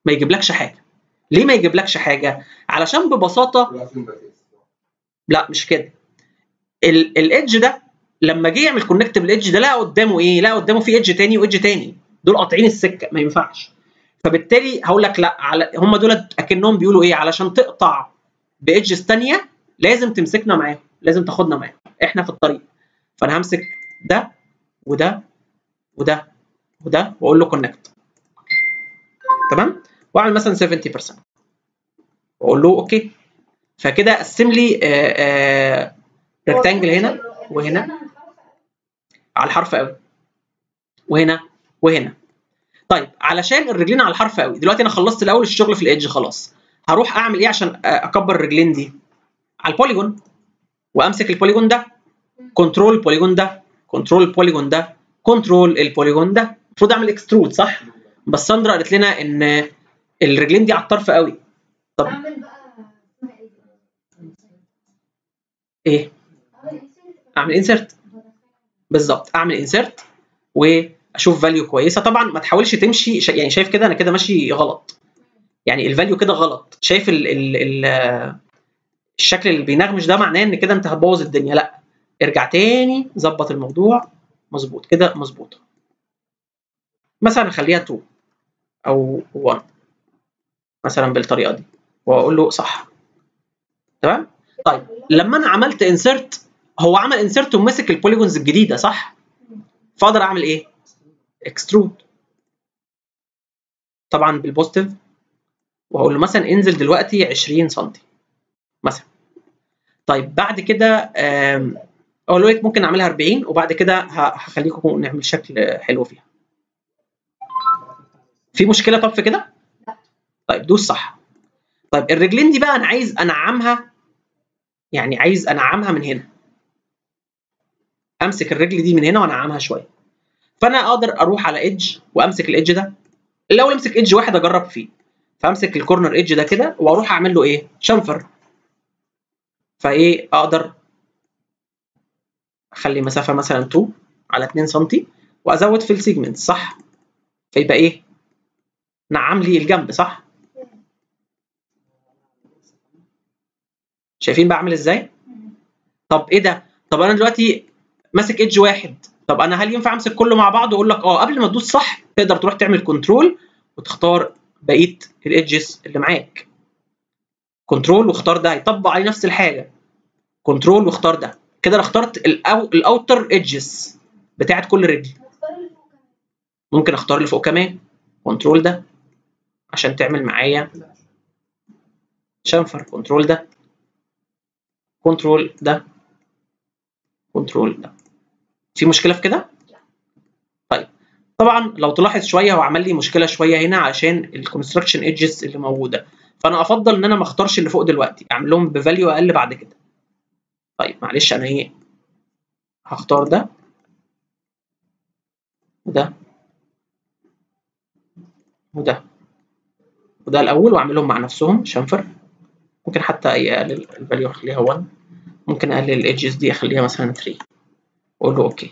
ما يجيبلكش حاجة. ليه ما يجيبلكش حاجة؟ علشان ببساطة لا مش كده. ال edge ده لما جه يعمل connect بال edge ده لقى قدامه إيه؟ لقى قدامه في edge تاني و edge تاني. دول قاطعين السكة ما ينفعش. فبالتالي هقول لك لا على هم دول أكنهم بيقولوا إيه؟ علشان تقطع ب edges تانية لازم تمسكنا معاهم لازم تاخدنا معاهم. إحنا في الطريق. فأنا همسك ده وده وده وده وأقول له connect تمام؟ وأعمل مثلا 70% وأقول له okay. فكده قسم لي rectangle هنا وهنا. على الحرف قوي. وهنا وهنا. طيب علشان الرجلين على الحرف قوي. دلوقتي أنا خلصت الأول الشغل في ال edge خلاص. هروح أعمل إيه عشان أكبر الرجلين دي؟ على البوليجون. وأمسك البوليجون ده. كنترول البوليجون ده. كنترول البوليجون ده. كنترول البوليجون ده. المفروض أعمل extrude صح؟ بس ساندرا قالت لنا إن الرجلين دي على الطرف قوي. طب أعمل بقى إيه؟ أعمل inset بالظبط. أعمل inset وأشوف value كويسة. طبعا ما تحاولش تمشي شا- يعني شايف كده أنا كده ماشي غلط. يعني ال value كده غلط. شايف ال ال ال الشكل اللي بينغمق ده معناه إن كده أنت هتبوظ الدنيا. لأ. ارجع تاني ظبط الموضوع. مظبوط. كده مظبوطه مثلا اخليها 2 أو 1 مثلا بالطريقة دي. وأقول له صح. تمام؟ طيب. لما أنا عملت inset هو عمل inset ومسك ال polygons الجديدة صح؟ فاقدر أعمل إيه؟ extrude طبعا بال positive وهقول له مثلا انزل دلوقتي 20 سم مثلا. طيب بعد كده أقول لك ممكن أعملها 40 وبعد كده هخليكم نعمل شكل حلو فيها. في مشكلة طب في كده؟ طيب دوس صح. طيب الرجلين دي بقى أنا عايز أنعمها يعني عايز أنعمها من هنا. امسك الرجل دي من هنا وانعمها شوية. فانا أقدر أروح على edge وامسك ال edge ده. الأول امسك edge واحد اجرب فيه. فامسك ال corner edge ده كده وأروح اعمل له إيه؟ chamfer. فايه أقدر اخلي مسافة مثلا 2 على 2 سم وازود في ال segment صح؟ فيبقى إيه؟ نعم لي الجنب صح؟ شايفين بعمل إزاي؟ طب إيه ده؟ طب أنا دلوقتي ماسك edge واحد. طب أنا هل ينفع أمسك كله مع بعض وأقول لك آه قبل ما تدوس صح تقدر تروح تعمل control وتختار بقية ال edges اللي معاك. control واختار ده هيطبق عليه نفس الحاجة. control واختار ده. كده أنا اخترت. ال outer edges بتاعت كل رجل. ممكن أختار اللي فوق كمان. control ده عشان تعمل معايا chamfer control ده. control ده. control ده. في مشكلة في كده؟ طيب. طبعا لو تلاحظ شوية هو عمل لي مشكلة شوية هنا عشان ال construction edges اللي موجودة. فأنا أفضل إن أنا ما أختارش اللي فوق دلوقتي أعمل لهم ب value أقل بعد كده. طيب معلش أنا إيه؟ هختار ده. وده. وده. وده الأول واعملهم مع نفسهم chamfer ممكن حتى أقلل ال value أخليها 1 ممكن أقلل ال edges دي أخليها مثلا 3 واقول له okay.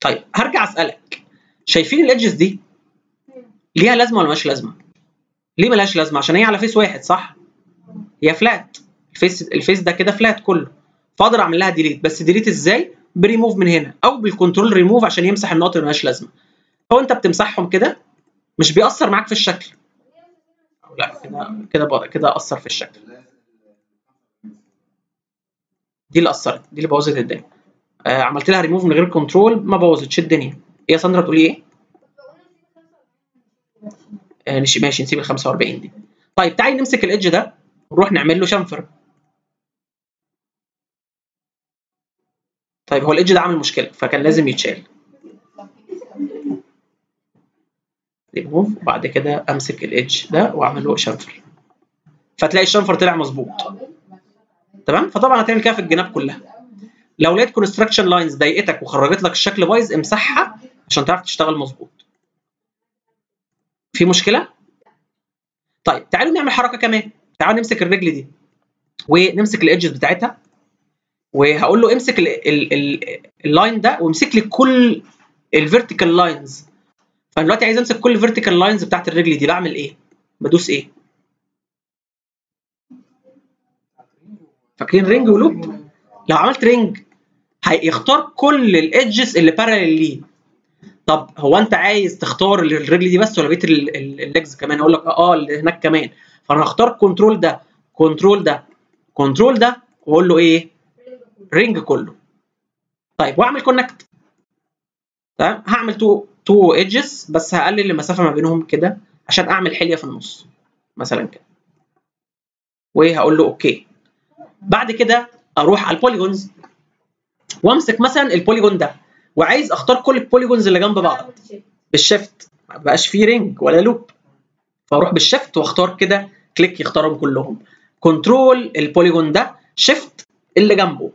طيب هرجع أسألك. شايفين ال edges دي؟ ليها لازمة ولا مالهاش لازمة؟ ليه ملهاش لازمة؟ عشان هي على face واحد صح؟ هي flat ال face ال face ده كده flat كله. فاقدر أعمل لها delete بس delete إزاي؟ بريموف من هنا. أو بالكنترول ريموف عشان يمسح النقط اللي مالهاش لازمة. هو أنت بتمسحهم كده؟ مش بيأثر معاك في الشكل؟ لا كده كده كده أثر في الشكل. دي اللي أثرت دي اللي بوظت الدنيا. آه عملت لها ريموف من غير control ما بوظتش الدنيا. إيه يا ساندرا تقولي إيه؟ آه ماشي نسيب ال 45 دي. طيب تعالي نمسك ال edge ده ونروح نعمل له chamfer طيب هو ال edge ده عامل مشكلة فكان لازم يتشال. ريموف وبعد كده أمسك ال edge ده وأعمل له chamfer فتلاقي ال chamfer طلع مظبوط. تمام؟ فطبعا هتعمل كده في الجناب كلها. لو لقيت construction lines ضايقتك وخرجت لك الشكل بايظ امسحها عشان تعرف تشتغل مظبوط. في مشكلة؟ طيب تعالوا نعمل حركة كمان. تعالوا نمسك الرجل دي ونمسك ال edges بتاعتها. وهقول له امسك ال- ال- ال- ال line ده وامسك لي كل ال vertical lines فأنا دلوقتي عايز أمسك كل ال vertical lines بتاعت الرجل دي بعمل إيه؟ بدوس إيه؟ فاكرين ring و loop؟ لو عملت ring هيختار كل ال edges اللي parallel ليه. طب هو أنت عايز تختار الرجل دي بس ولا بقيه ال- ال- ال legs كمان؟ أقول لك آه اللي هناك كمان. فأنا هختار control ده control ده control ده وأقول له إيه؟ ring كله. طيب وأعمل connect تمام؟ هعمل two two edges بس هقلل المسافة ما بينهم كده عشان أعمل حلية في النص. مثلا كده. وهقول له okay. بعد كده أروح على ال polygons وأمسك مثلا ال polygon ده وعايز أختار كل ال polygons اللي جنب بعض. بال shift ما بقاش فيه ring ولا loop فأروح بال shift وأختار كده click يختارهم كلهم. control ال polygon ده shift اللي جنبه.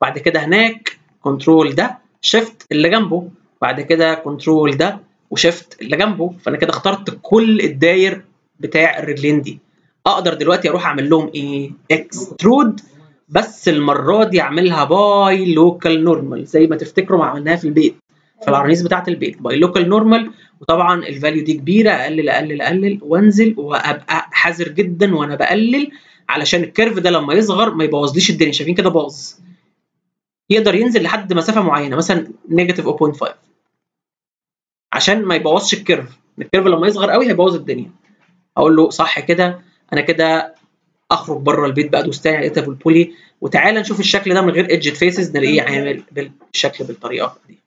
بعد كده هناك control ده shift اللي جنبه. بعد كده control ده و shift اللي جنبه. فأنا كده اخترت كل الداير بتاع الرجلين دي. أقدر دلوقتي أروح أعمل لهم إيه؟ extrude بس المرة دي أعملها by local normal زي ما تفتكروا ما عملناها في البيت في العرانيس بتاعة البيت by local normal وطبعا ال value دي كبيرة أقلل أقلل أقلل وأنزل وأبقى حذر جدا وأنا بقلل علشان ال curve ده لما يصغر ما يبوظليش الدنيا. شايفين كده باظ. يقدر ينزل لحد مسافة معينة مثلا negative 0.5 عشان ما يبوظش ال curve ال curve لما يصغر قوي هيبوظ الدنيا. أقول له صح كده أنا كده أخرج بره البيت بقى دوس تاني على editable poly وتعالى نشوف الشكل ده من غير edged faces نلاقيه عامل بالشكل بالطريقة دي.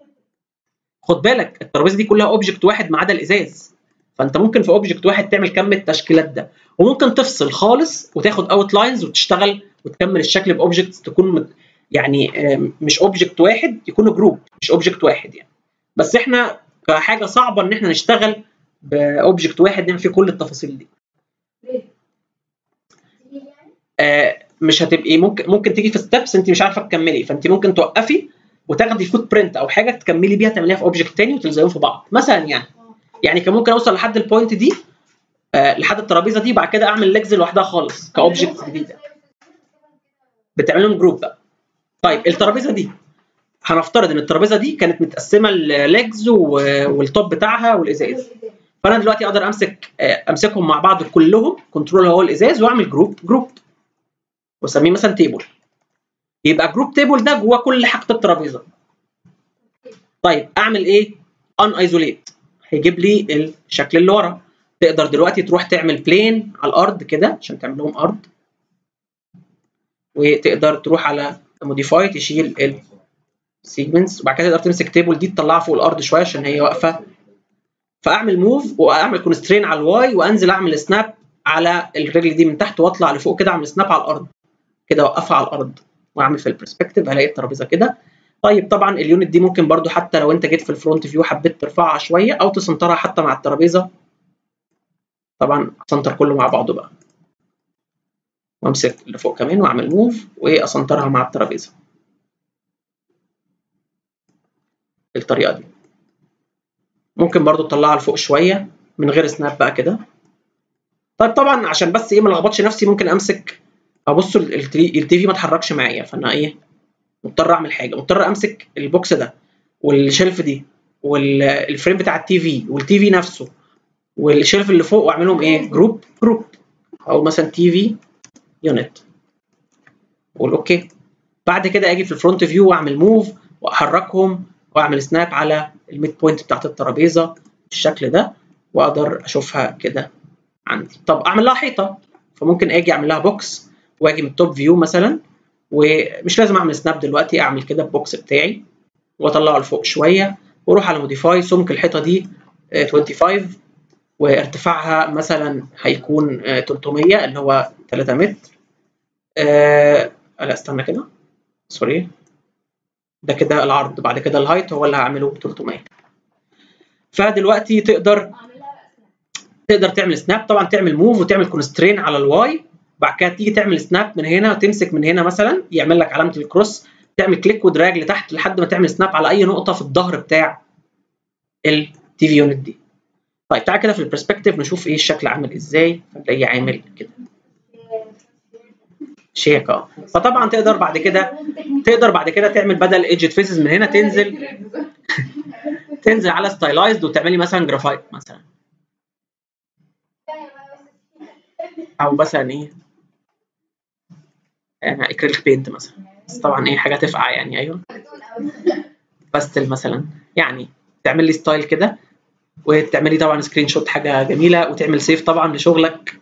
خد بالك الترابيزة دي كلها object واحد ما عدا الإزاز. فأنت ممكن في object واحد تعمل كم التشكيلات ده. وممكن تفصل خالص وتاخد outlines وتشتغل وتكمل الشكل ب objects تكون مت- يعني مش object واحد يكونوا group مش object واحد يعني. بس إحنا كحاجة صعبة إن إحنا نشتغل ب object واحد نعمل فيه كل التفاصيل دي ليه؟ تقيل يعني؟ آه، مش هتبقي ممكن ممكن تيجي في steps انت مش عارفة تكملي فانت ممكن توقفي وتاخدي footprint أو حاجة تكملي بيها تعمليها في object تاني وتلزقيهم في بعض. مثلا يعني يعني كان ممكن أوصل لحد ال point دي آه، لحد الترابيزة دي بعد كده أعمل legs لوحدها خالص ك object جديدة. بتعمل لهم group بقى. طيب الترابيزة دي هنفترض إن الترابيزة دي كانت متقسمة لل legs وال top بتاعها والإزاز. فأنا دلوقتي أقدر أمسك آه، أمسكهم مع بعض كلهم control هو الازاز وأعمل group group واسميه مثلا table يبقى group table ده جواه كل حاجة الترابيزة. طيب أعمل إيه؟ un-isolate هيجيب لي الشكل اللي ورا. تقدر دلوقتي تروح تعمل plane على الأرض كده عشان تعمل لهم أرض. وتقدر تروح على modify تشيل ال segments وبعد كده تقدر تمسك table دي تطلعها فوق الأرض شوية عشان هي واقفة. فأعمل move وأعمل constrain على ال Y وأنزل أعمل snap على الرجل دي من تحت وأطلع لفوق كده أعمل snap على الأرض. كده اوقفها على الأرض وأعمل في ال perspective هلاقي الترابيزة كده. طيب طبعا ال unit دي ممكن برضو حتى لو أنت جيت في ال front view حبيت ترفعها شوية أو ت center ها حتى مع الترابيزة. طبعا أ center كله مع بعضه بقى. وأمسك اللي فوق كمان وأعمل move وأ center ها مع الترابيزة. بالطريقة دي. ممكن برضو تطلعها لفوق شوية من غير snap بقى كده. طيب طبعا عشان بس إيه ما لخبطش نفسي ممكن أمسك ابص ال TV ما اتحركش معايا فانا إيه مضطر اعمل حاجة مضطر امسك ال box ده وال shelf دي وال frame بتاع ال TV وال TV نفسه وال shelf اللي فوق واعملهم إيه group group أو مثلا TV unit واقول okay. بعد كده أجي في ال front view وأعمل move وأحركهم وأعمل snap على ال midpoint بتاعت الترابيزة بالشكل ده وأقدر أشوفها كده عندي. طب أعمل لها حيطة. فممكن أجي أعمل لها box واجي من ال top view مثلا ومش لازم أعمل snap دلوقتي أعمل كده ال box بتاعي وأطلعه لفوق شوية وأروح على modify سمك الحيطة دي آه، 25 وارتفاعها مثلا هيكون آه، 300 اللي هو 3 متر. آه لا استنى كده. sorry ده كده العرض. بعد كده ال height هو اللي هعمله 300 فدلوقتي تقدر تقدر تعمل snap طبعا تعمل move وتعمل constrain على ال Y بعد كده تيجي تعمل snap من هنا وتمسك من هنا مثلا يعمل لك علامة ال cross تعمل click و drag لتحت لحد ما تعمل snap على أي نقطة في الظهر بتاع ال TV unit دي. طيب تعال كده في ال perspective نشوف إيه الشكل عامل إزاي. فنلاقيه عامل كده. شيك آه فطبعا تقدر بعد كده تقدر بعد كده تعمل بدل edged faces من هنا تنزل (laughs) تنزل على stylized وتعملي مثلا جرافايت مثلا. أو مثلا إيه؟ acrylic paint مثلا. بس طبعا إيه حاجة تفقع يعني أيوه. باستل مثلا. يعني تعمل لي style كده وتعملي طبعا screenshot حاجة جميلة وتعمل save طبعا لشغلك.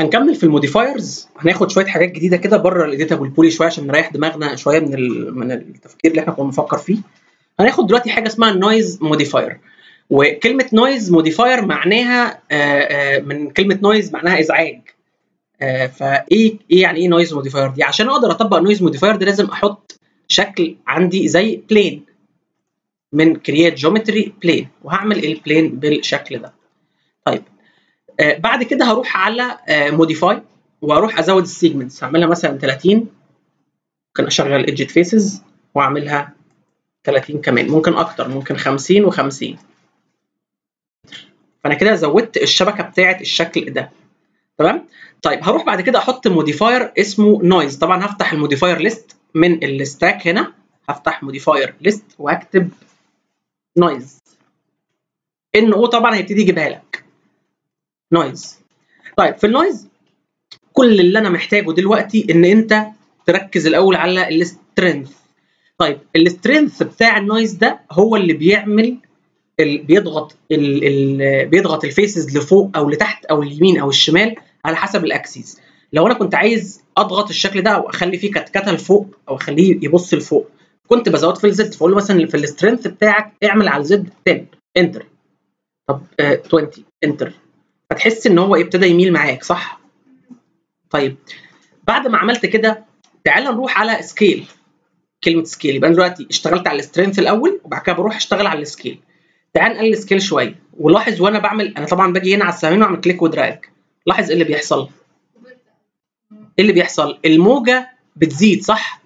هنكمل في ال modifiers. هناخد شوية حاجات جديدة كده بره ال editable poly شوية عشان نريح دماغنا شوية من من التفكير اللي إحنا كنا بنفكر فيه. هناخد دلوقتي حاجة اسمها ال noise modifier وكلمة noise modifier معناها آه، آه، من كلمة noise معناها إزعاج. آه، فإيه إيه يعني إيه noise modifier دي؟ عشان أقدر أطبق noise modifier ده لازم أحط شكل عندي زي plane من create geometry plane وهعمل ال plane بالشكل ده. طيب آه بعد كده هروح على modify وأروح أزود ال segments هعملها مثلا 30 ممكن أشغل edged faces وأعملها 30 كمان. ممكن أكتر ممكن 50 و50 فأنا كده زودت الشبكة بتاعة الشكل ده. تمام؟ طيب هروح بعد كده أحط modifier اسمه noise طبعا هفتح ال modifier list من ال stack هنا. هفتح modifier list وأكتب noise N O طبعا هيبتدي يجيبها لك. noise طيب في ال noise كل اللي أنا محتاجه دلوقتي إن أنت تركز الأول على ال strength طيب ال strength بتاع ال noise ده هو اللي بيعمل ال بيضغط ال ال بيضغط ال faces لفوق أو لتحت أو اليمين أو الشمال على حسب ال axis لو أنا كنت عايز أضغط الشكل ده أو أخلي فيه كتكته لفوق أو أخليه يبص لفوق كنت بزود في ال Z فأقول له مثلا في ال strength بتاعك اعمل على ال Z 10 enter طب آه 20 enter فتحس إن هو ابتدى يميل معاك صح؟ طيب بعد ما عملت كده تعال نروح على scale كلمة scale يبقى أنا دلوقتي اشتغلت على ال strength الأول وبعد كده بروح أشتغل على ال scale تعال نقلل scale شوية. ولاحظ وأنا بعمل أنا طبعا باجي هنا على السهمين وأعمل click و drag لاحظ إيه اللي بيحصل؟ إيه اللي بيحصل؟ الموجة بتزيد صح؟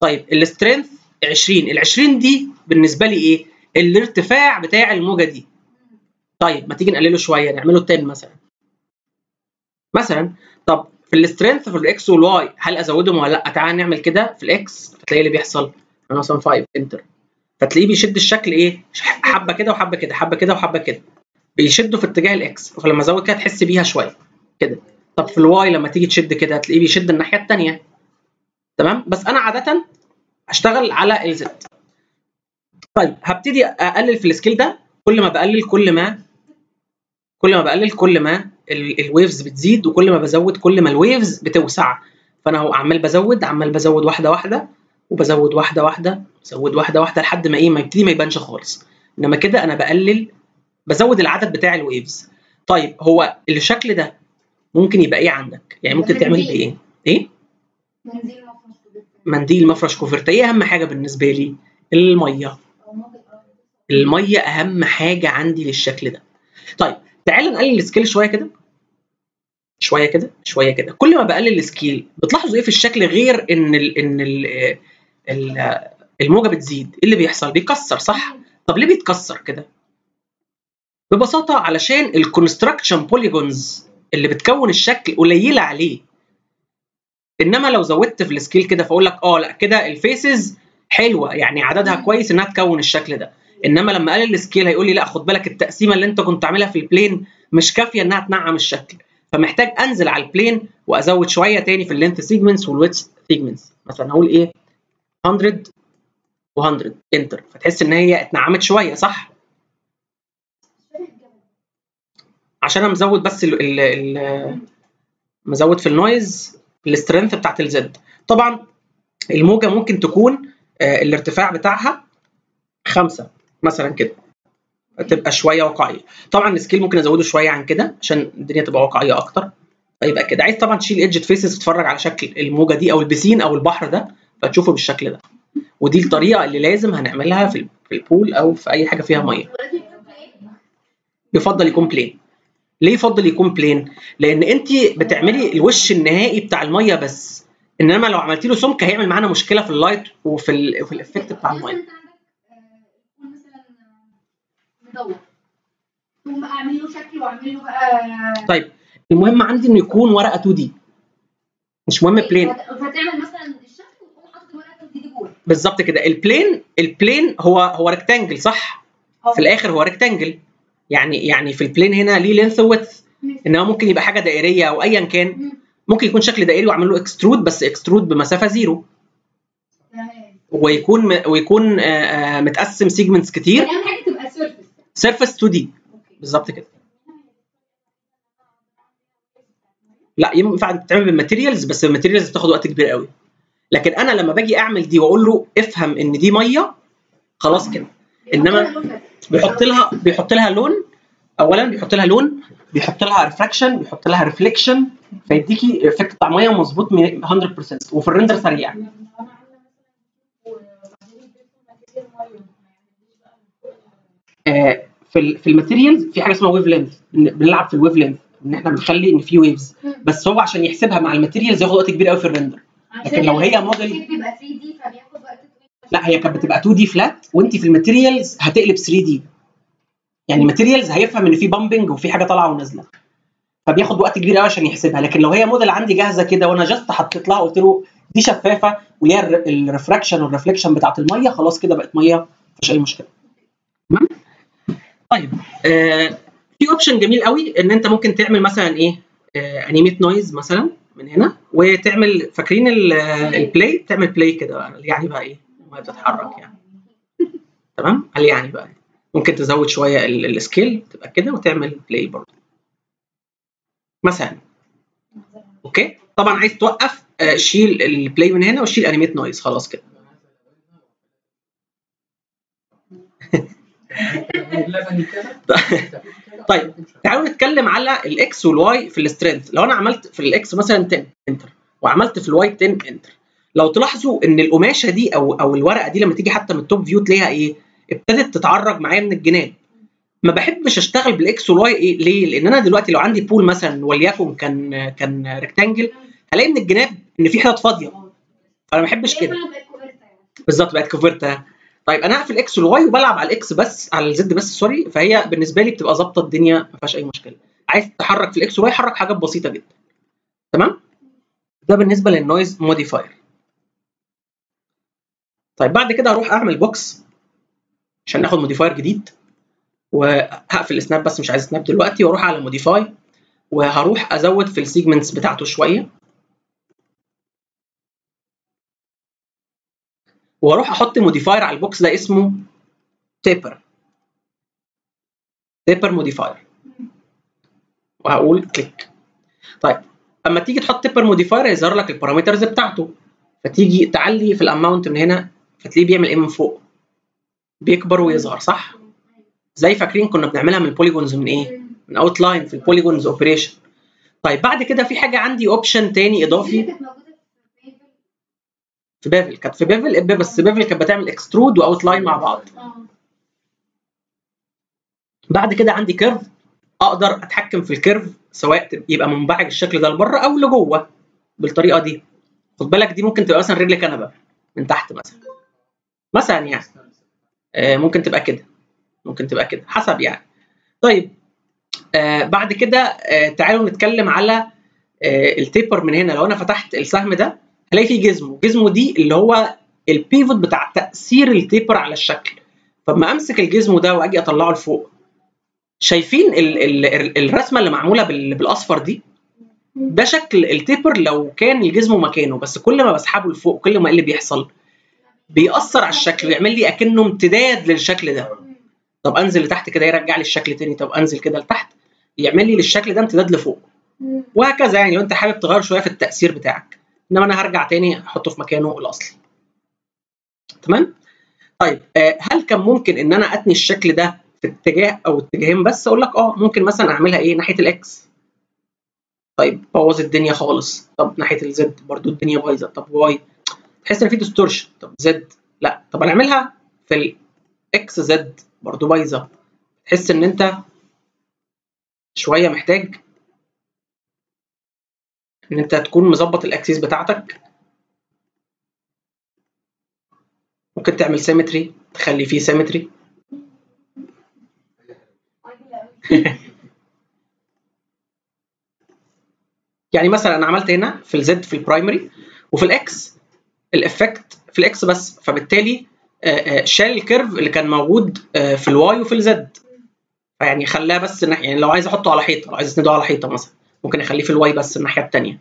طيب ال strength 20 ال 20 دي بالنسبة لي إيه؟ الارتفاع بتاع الموجة دي. طيب ما تيجي نقلله شوية نعمله 10 مثلا. مثلا طب في ال strength في ال X وال Y هل أزودهم ولا لأ؟ تعال نعمل كده في ال X فتلاقي اللي بيحصل. أنا مثلا 5 enter فتلاقيه بيشد الشكل إيه؟ حبة كده وحبة كده حبة كده وحبة كده. بيشده في اتجاه ال X. فلما ازود كده تحس بيها شوية كده. طب في ال Y لما تيجي تشد كده هتلاقيه بيشد الناحية الثانية تمام؟ بس أنا عادة أشتغل على ال Z طيب هبتدي أقلل في ال scale ده. كل ما بقلل كل ما كل ما بقلل كل ما ال waves بتزيد وكل ما بزود كل ما ال waves بتوسع. فأنا هو عمال بزود عمال بزود واحدة واحدة. وبزود واحدة واحدة بزود واحدة واحدة لحد ما إيه ما يبتدي ما يبانش خالص. إنما كده أنا بقلل بزود العدد بتاع ال waves طيب هو الشكل ده ممكن يبقى إيه عندك؟ يعني ممكن تعمل بايه إيه؟ منديل مفروش كده منديل مفرش كوفرتة إيه أهم حاجة بالنسبة لي المية. المية أهم حاجة عندي للشكل ده. طيب تعال نقلل ال scale شوية كده. شوية كده شوية كده. كل ما بقلل ال scale بتلاحظوا إيه في الشكل غير إن ال إن ال ال الموجة بتزيد. إيه اللي بيحصل؟ بيكسر صح؟ طب ليه بيتكسر كده؟ ببساطة علشان ال construction polygons اللي بتكون الشكل قليلة عليه. إنما لو زودت في ال scale كده فأقول لك آه لأ كده ال faces حلوة. يعني عددها كويس إنها تكون الشكل ده. إنما لما أقلل ال scale هيقول لي لأ خد بالك التقسيمة اللي أنت كنت عاملها في ال plane مش كافية إنها تنعم الشكل. فمحتاج أنزل على ال plane وأزود شوية تاني في ال length segments وال width segments مثلا هقول إيه؟ 100 و100 enter فتحس إن هي اتنعمت شوية صح؟ عشان أنا مزود بس ال ال مزود في ال noise ال strength بتاعت ال Z طبعا الموجة ممكن تكون آه، الارتفاع بتاعها خمسة مثلا كده. تبقى شوية واقعية. طبعا ال scale ممكن أزوده شوية عن كده عشان الدنيا تبقى واقعية أكتر. فيبقى كده عايز طبعا تشيل edged faces تتفرج على شكل الموجة دي أو ال piscine أو البحر ده. فتشوفه بالشكل ده. ودي الطريقة اللي لازم هنعملها في ال- في ال pool أو في أي حاجة فيها مية. يفضل يكون plane ليه يفضل يكون plane لأن أنت بتعملي الوش النهائي بتاع المية بس. إنما لو عملتي له سمك هيعمل معانا مشكلة في ال light وفي ال في ال effect بتاع المية. آه، آه، مدور. ثم اعمل له شكل واعمل له بقى طيب المهم عندي إنه يكون ورقة 2D مش مهم plane فت- فتعمل مثلا الشكل وتقوم حاطط الورقه دي جوه بالظبط كده. ال plane ال plane هو هو rectangle صح؟ في الآخر هو rectangle يعني يعني في ال plane هنا ليه length width إنما ممكن يبقى حاجة دائرية أو ايا كان. مم. ممكن يكون شكل دائري واعمل له extrude بس extrude بمسافة zero ويكون م- ويكون آه، آه، متقسم segments كتير. يعني أهم حاجة تبقى surface surface 2D بالظبط كده. لا ينفع تتعمل بال materials بس ال materials بتاخد وقت كبير قوي. لكن أنا لما باجي أعمل دي وأقول له افهم إن دي مية خلاص كده. إنما بيحط لها بيحط لها لون اولا بيحط لها لون بيحط لها refraction بيحط لها reflection فيديكي effect بتاع مية مظبوط 100% وفي ال render سريع. آه، في في ال materials في حاجة اسمها wave length بنلعب في ال wave length إن إحنا بنخلي إن في waves بس هو عشان يحسبها مع ال materials ياخد وقت كبير قوي في ال render. لكن لو هي موديل بيبقى 3D فبياخد وقت لا هي كانت بتبقى 2D flat وانت في ال materials هتقلب 3D يعني ال materials هيفهم إن في bumping وفي حاجة طالعة ونازلة. فبياخد وقت كبير قوي عشان يحسبها. لكن لو هي موديل عندي جاهزة كده وأنا just حطيت لها قلت له دي شفافة وليها ال refraction وال reflection بتاعت المية خلاص كده بقت مية مفيش أي مشكلة. تمام؟ طيب آه في option جميل قوي إن أنت ممكن تعمل مثلا إيه؟ آه animate noise مثلا. من هنا. وتعمل فاكرين ال- play تعمل play كده بقى يعني بقى إيه؟ الميه بتتحرك يعني. تمام؟ قال يعني بقى. ممكن تزود شوية ال- scale تبقى كده وتعمل play برضه. مثلا. okay؟ طبعا عايز توقف آه، شيل ال play من هنا وشيل animate noise خلاص كده. (laughs) (laughs) طيب. تعالوا نتكلم على ال X وال Y في ال strength لو أنا عملت في ال X مثلا 10 enter وعملت في ال Y 10 enter لو تلاحظوا إن القماشة دي أو أو الورقة دي لما تيجي حتى من ال top view تلاقيها إيه؟ ابتدت تتعرج معايا من الجناب. ما بحبش أشتغل بال X وال Y إيه؟ ليه؟ لأن أنا دلوقتي لو عندي pool مثلا وليكن كان كان rectangle هلاقي من الجناب إن في حتت فاضية. فأنا ما بحبش كده. بالظبط بقت كوفرتا طيب أنا هقفل X وال Y وبلعب على ال X بس على ال Z بس sorry. فهي بالنسبة لي بتبقى ظابطة الدنيا ما فيهاش أي مشكلة. عايز تحرك في ال X وال Y حرك حاجات بسيطة جدا. تمام؟ ده بالنسبة لل noise modifier طيب بعد كده هروح أعمل box عشان ناخد modifier جديد. وهقفل ال snap بس مش عايز snap دلوقتي وأروح على modify وهروح أزود في ال segments بتاعته شوية. وأروح أحط modifier على ال box ده اسمه taper taper modifier وهقول click طيب اما تيجي تحط taper modifier هيظهر لك ال parameters بتاعته. فتيجي تعلي في ال amount من هنا فتلاقيه بيعمل إيه من فوق. بيكبر ويظهر صح؟ زي فاكرين كنا بنعملها من ال polygons من إيه؟ من outline في ال polygons operation طيب بعد كده في حاجة عندي option تاني إضافي كانت موجوده في bevel في bevel كانت في bevel إب- بس bevel كانت بتعمل extrude و outline مع بعض. بعد كده عندي curve أقدر أتحكم في ال curve سواء يبقى منبعج الشكل ده لبره أو لجوه بالطريقة دي. خد بالك دي ممكن تبقى مثلا رجل كنبة من تحت مثلا. مثلا يعني. آه، ممكن تبقى كده. ممكن تبقى كده. حسب يعني. طيب. آه بعد كده آه تعالوا نتكلم على ال taper من هنا. لو أنا فتحت السهم ده هلاقي فيه gizmo gizmo دي اللي هو ال pivot بتاع تأثير ال taper على الشكل. فلما أمسك ال gizmo ده وأجي أطلعه لفوق شايفين ال ال ال الرسمة اللي معمولة بال بالأصفر دي؟ ده شكل ال taper لو كان ال gizmo مكانه بس كل ما بسحبه لفوق كل ما إيه اللي بيحصل؟ بيأثر على الشكل ويعمل لي أكنه امتداد للشكل ده. طب أنزل لتحت كده يرجع لي الشكل تاني. طب أنزل كده لتحت يعمل لي للشكل ده امتداد لفوق. وهكذا يعني لو أنت حابب تغير شوية في التأثير بتاعك. إنما أنا هرجع تاني أحطه في مكانه الأصلي. تمام؟ طيب آه، هل كان ممكن إن أنا أتني الشكل ده في اتجاه أو اتجاهين بس؟ أقول لك آه ممكن مثلا أعملها إيه؟ ناحية ال X طيب بوظ الدنيا خالص. طب ناحية ال Z برضو الدنيا بايظة. طب Y؟ تحس إن في distortion طب Z لا. طب أنا أعملها في ال X Z برضو بايظة. تحس إن أنت شوية محتاج إن أنت تكون مظبط ال axis بتاعتك. ممكن تعمل symmetry تخلي فيه symmetry. (laughs) يعني مثلا أنا عملت هنا في ال Z في ال primary وفي ال X ال effect في ال X بس. فبالتالي آه، آه، شال ال curve اللي كان موجود آه، في ال Y وفي ال Z فيعني خلاه بس يعني لو عايز أحطه على حيطة لو عايز أسنده على حيطة مثلا. ممكن أخليه في ال Y بس الناحية الثانية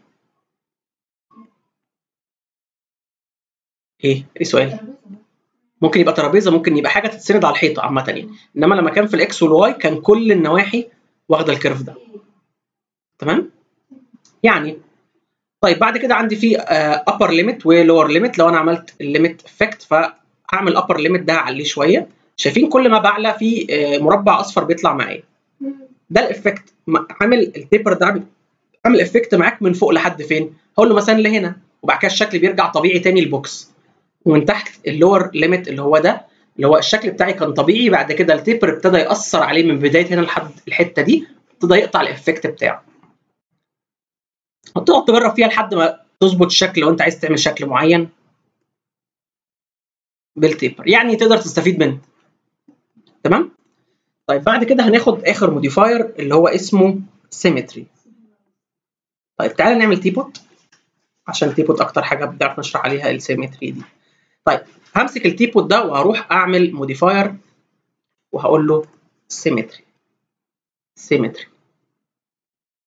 إيه؟ إيه سؤال؟ ممكن يبقى ترابيزة ممكن يبقى حاجة تتسند على الحيطة عامة يعني. إنما لما كان في ال X وال Y كان كل النواحي واخدة ال curve ده. تمام؟ يعني. طيب بعد كده عندي في upper limit و lower limit لو أنا عملت ال limit effect فهعمل upper limit ده أعليه شوية. شايفين كل ما بعلى في آه، مربع أصفر بيطلع معايا. ده ال effect. عامل ال taper ده عامل effect معاك من فوق لحد فين؟ هقول له مثلا لهنا وبعد كده الشكل بيرجع طبيعي تاني ال box ومن تحت ال lower limit اللي هو ده اللي هو الشكل بتاعي كان طبيعي بعد كده ال taper ابتدى يأثر عليه من بداية هنا لحد الحتة دي ابتدى يقطع ال effect بتاعه. هتقعد تجرب فيها لحد ما تظبط الشكل لو انت عايز تعمل شكل معين بال taper يعني تقدر تستفيد منه. تمام؟ طيب بعد كده هناخد آخر modifier اللي هو اسمه symmetry طيب تعالى نعمل teapot عشان ال teapot أكتر حاجة بنعرف نشرح عليها ال symmetry دي. طيب همسك ال teapot ده وهروح أعمل modifier وهقول له symmetry symmetry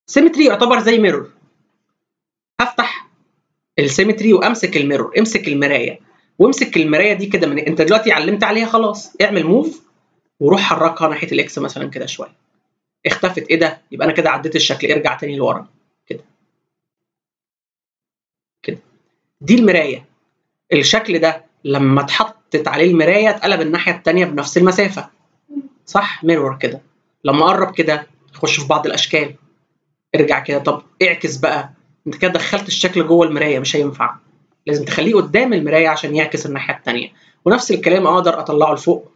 symmetry يعتبر زي mirror هفتح ال symmetry وأمسك ال mirror امسك المراية. وامسك المراية دي كده من انت دلوقتي علمت عليها خلاص. اعمل move وروح حركها ناحية ال X مثلا كده شوية. اختفت. إيه ده؟ يبقى أنا كده عديت الشكل. ارجع تاني لورا. كده. كده. دي المراية. الشكل ده لما اتحطت عليه المراية اتقلب الناحية التانية بنفس المسافة. صح؟ ميرور كده. لما قرب كده يخش في بعض الأشكال. ارجع كده. طب اعكس بقى. أنت كده دخلت الشكل جوه المراية. مش هينفع. لازم تخليه قدام المراية عشان يعكس الناحية التانية. ونفس الكلام أقدر أطلعه لفوق.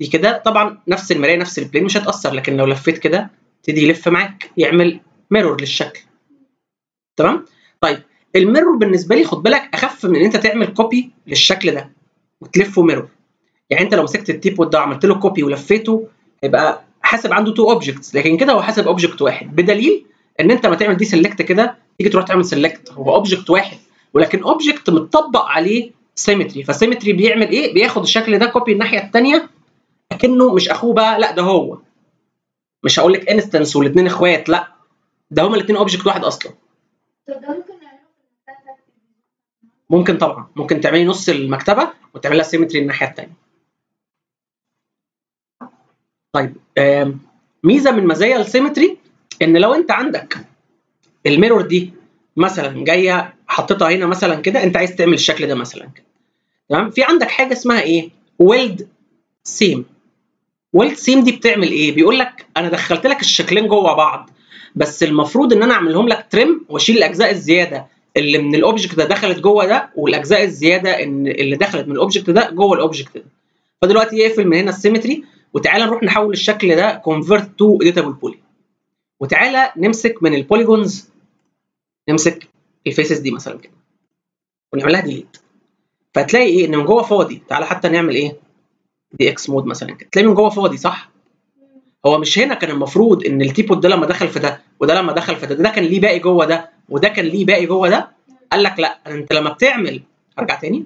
دي كده. طبعا نفس المراية نفس البلين مش هتأثر لكن لو لفيت كده تبتدي يلف معاك يعمل ميرور للشكل. تمام؟ طيب ال mirror بالنسبة لي خد بالك أخف من إن أنت تعمل copy للشكل ده وتلفه mirror يعني أنت لو مسكت ال teapot ده وعملت له copy ولفيته هيبقى حاسب عنده two objects لكن كده هو حاسب object واحد. بدليل إن أنت ما تعمل deselect كده تيجي تروح تعمل select هو object واحد ولكن object متطبق عليه symmetry ف symmetry بيعمل إيه؟ بياخد الشكل ده copy الناحية الثانية اكنه مش أخوه بقى لا ده هو. مش هقول لك instance والاثنين إخوات لا. ده هما الاثنين object واحد أصلا. ممكن طبعا. ممكن تعملي نص المكتبة وتعملها symmetry الناحية الثانية طيب ميزة من مزايا ال symmetry إن لو أنت عندك ال mirror دي مثلا جاية حطيتها هنا مثلا كده أنت عايز تعمل الشكل ده مثلا كده. تمام؟ في عندك حاجة اسمها إيه؟ weld seam weld seam دي بتعمل إيه؟ بيقول لك أنا دخلت لك الشكلين جوه بعض بس المفروض إن أنا أعملهم لك trim وأشيل الأجزاء الزيادة اللي من ال object ده دخلت جوه ده والأجزاء الزيادة ان اللي دخلت من ال object ده جوه ال object ده. فدلوقتي يقفل من هنا ال symmetry وتعالى نروح نحول الشكل ده convert to editable poly وتعالى نمسك من ال polygons نمسك ال faces دي مثلا كده ونعملها delete فهتلاقي إيه؟ إن من جوه فاضي. تعالى حتى نعمل إيه؟ دي x mode مثلا كده. تلاقي من جوه فاضي صح؟ هو مش هنا كان المفروض إن ال teapot ده لما دخل في ده وده لما دخل في ده ده كان ليه باقي جوه ده وده كان ليه باقي جوه ده؟ قال لك لا أنت لما بتعمل أرجع تاني.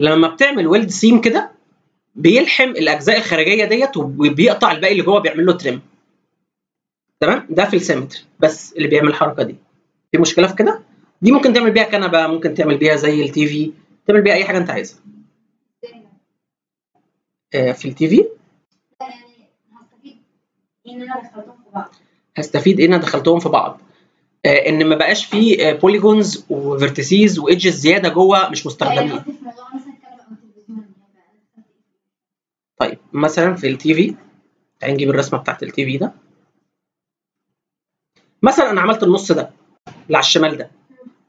لما بتعمل weld seam كده بيلحم الأجزاء الخارجية ديت وبيقطع الباقي اللي جوه بيعمل له trim تمام؟ ده في ال symmetry بس اللي بيعمل الحركة دي. في مشكلة في كده؟ دي ممكن تعمل بيها كنبة ممكن تعمل بيها زي ال TV تعمل بيها أي حاجة أنت عايزها. آه، في ال TV هستفيد ان أنا دخلتهم في بعض هستفيد إيه إن أنا دخلتهم في بعض. آه، إن ما بقاش فيه polygons و vertices و edges زيادة جوه مش مستخدمين. في طيب مثلا في ال TV تعالى نجيب الرسمة بتاعت ال TV ده. مثلا أنا عملت النص ده اللي على الشمال ده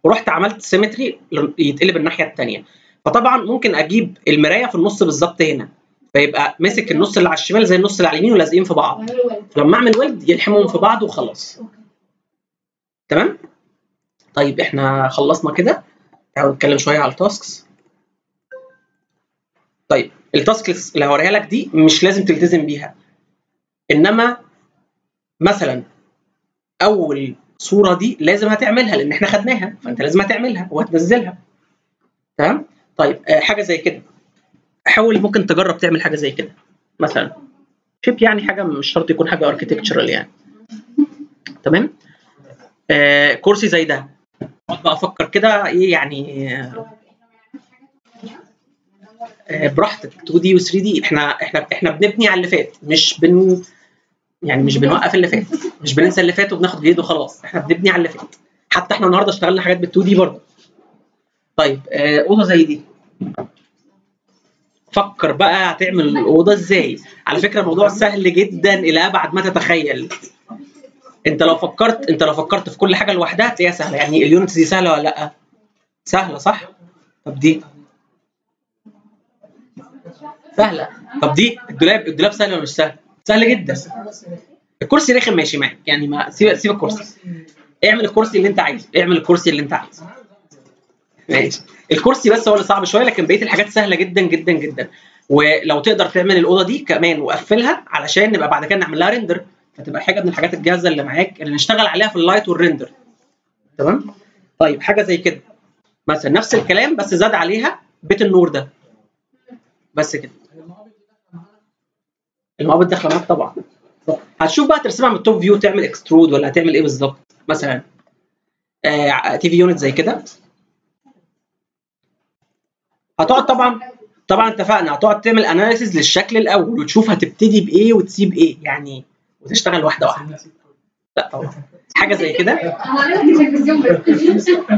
ورحت عملت symmetry يتقلب الناحية الثانية فطبعا ممكن أجيب المراية في النص بالظبط هنا فيبقى ماسك النص اللي على الشمال زي النص اللي على اليمين ولازقين في بعض. لما أعمل weld يلحمهم في بعض وخلاص. تمام؟ طيب إحنا خلصنا كده. تعالوا نتكلم شوية على ال tasks طيب ال tasks اللي هوريها لك دي مش لازم تلتزم بيها. إنما مثلا أول صورة دي لازم هتعملها لأن إحنا خدناها فأنت لازم هتعملها وهتنزلها. تمام؟ طيب آه، حاجة زي كده. حاول ممكن تجرب تعمل حاجة زي كده. مثلا shape يعني حاجة مش شرط يكون حاجة architectural يعني. تمام؟ آه كرسي زي ده. أقعد بقى أفكر كده إيه يعني آه، براحتك. 2 D و 3 D إحنا إحنا إحنا بنبني على اللي فات مش بن يعني مش بنوقف اللي فات مش بننسى اللي فات وبناخد جديد وخلاص. إحنا بنبني على اللي فات. حتى إحنا النهارده اشتغلنا حاجات بال 2 D برضه. طيب آه، أوضة زي دي. فكر بقى هتعمل الأوضة إزاي. على فكرة الموضوع سهل جدا إلى أبعد ما تتخيل. أنت لو فكرت أنت لو فكرت في كل حاجة لوحدها تلاقيها سهلة. يعني ال units دي سهلة ولا لأ؟ سهلة صح؟ طب دي؟ سهلة. طب دي؟ الدولاب الدولاب سهل ولا مش سهل؟ سهل جدا. الكرسي رخم ماشي معاك يعني ما سيب سيب الكرسي. اعمل الكرسي اللي انت عايزه. اعمل الكرسي اللي انت عايزه. ماشي. الكرسي بس هو اللي صعب شوية لكن بقية الحاجات سهلة جدا جدا جدا. ولو تقدر تعمل الأوضة دي كمان وقفلها علشان نبقى بعد كده نعمل لها render فتبقى حاجة من الحاجات الجاهزة اللي معاك اللي نشتغل عليها في ال light وال render تمام؟ طيب حاجة زي كده. مثلا نفس الكلام بس زاد عليها بيت النور ده. بس كده. المقابض داخله معاك طبعا. هتشوف بقى ترسمها من ال top view تعمل extrude ولا هتعمل إيه بالظبط مثلا. TV unit زي كده. هتقعد طبعا طبعا اتفقنا هتقعد تعمل analysis للشكل الأول وتشوف هتبتدي بإيه وتسيب إيه يعني وتشتغل واحدة واحدة. لا طبعا. حاجة زي كده.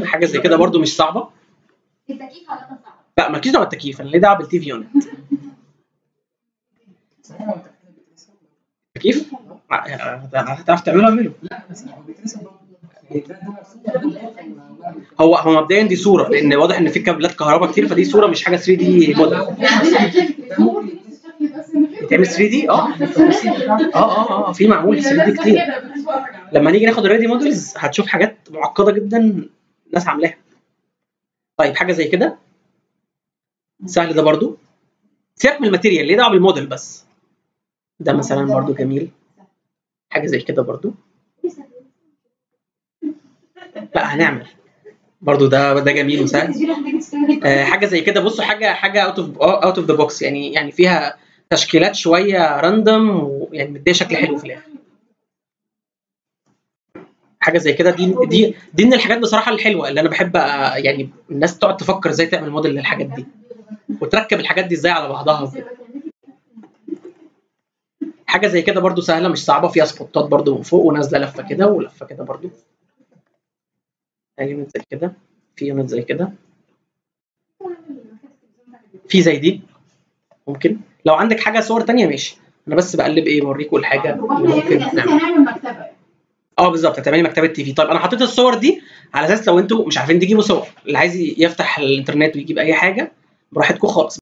حاجة زي كده برضو مش صعبة. التكييف على صعب لا مالكيش دعوة بالتكييف أنا ليه دعوة بال TV unit تكييف هتعرف تعمله اعمله هو هو مبدئيا دي صورة لأن واضح إن في كابلات كهرباء كتير فدي صورة مش حاجة 3 D model بتعمل 3 D آه. آه آه آه في معمول 3 D كتير. لما نيجي ناخد ال ready models هتشوف حاجات معقدة جدا ناس عاملاها. طيب حاجة زي كده. سهل ده برضو. سيبك من ال material ليه دعوة بالموديل بس؟ ده مثلا برضو جميل. حاجة زي كده برضو. لا هنعمل. برضو ده ده جميل وسهل. آه، حاجة زي كده. بصوا حاجة حاجة out of out of the box يعني يعني فيها تشكيلات شوية random ويعني مديها شكل حلو في الآخر. حاجة زي كده. دي دي دي من الحاجات بصراحة الحلوة اللي أنا بحب يعني الناس تقعد تفكر إزاي تعمل موديل للحاجات دي. وتركب الحاجات دي إزاي على بعضها. وكده. حاجة زي كده برضو سهلة مش صعبة فيها spotات برضو من فوق ونازلة لفة كده ولفة كده برضو. unit زي كده في unit زي كده. في زي دي ممكن. لو عندك حاجة صور تانية ماشي. أنا بس بقلب إيه بوريكم الحاجة اللي ممكن نعمل آه بالظبط هتعملي مكتبة TV طيب أنا حطيت الصور دي على أساس لو أنتوا مش عارفين تجيبوا صور اللي عايز يفتح الإنترنت ويجيب أي حاجة براحتكم خالص.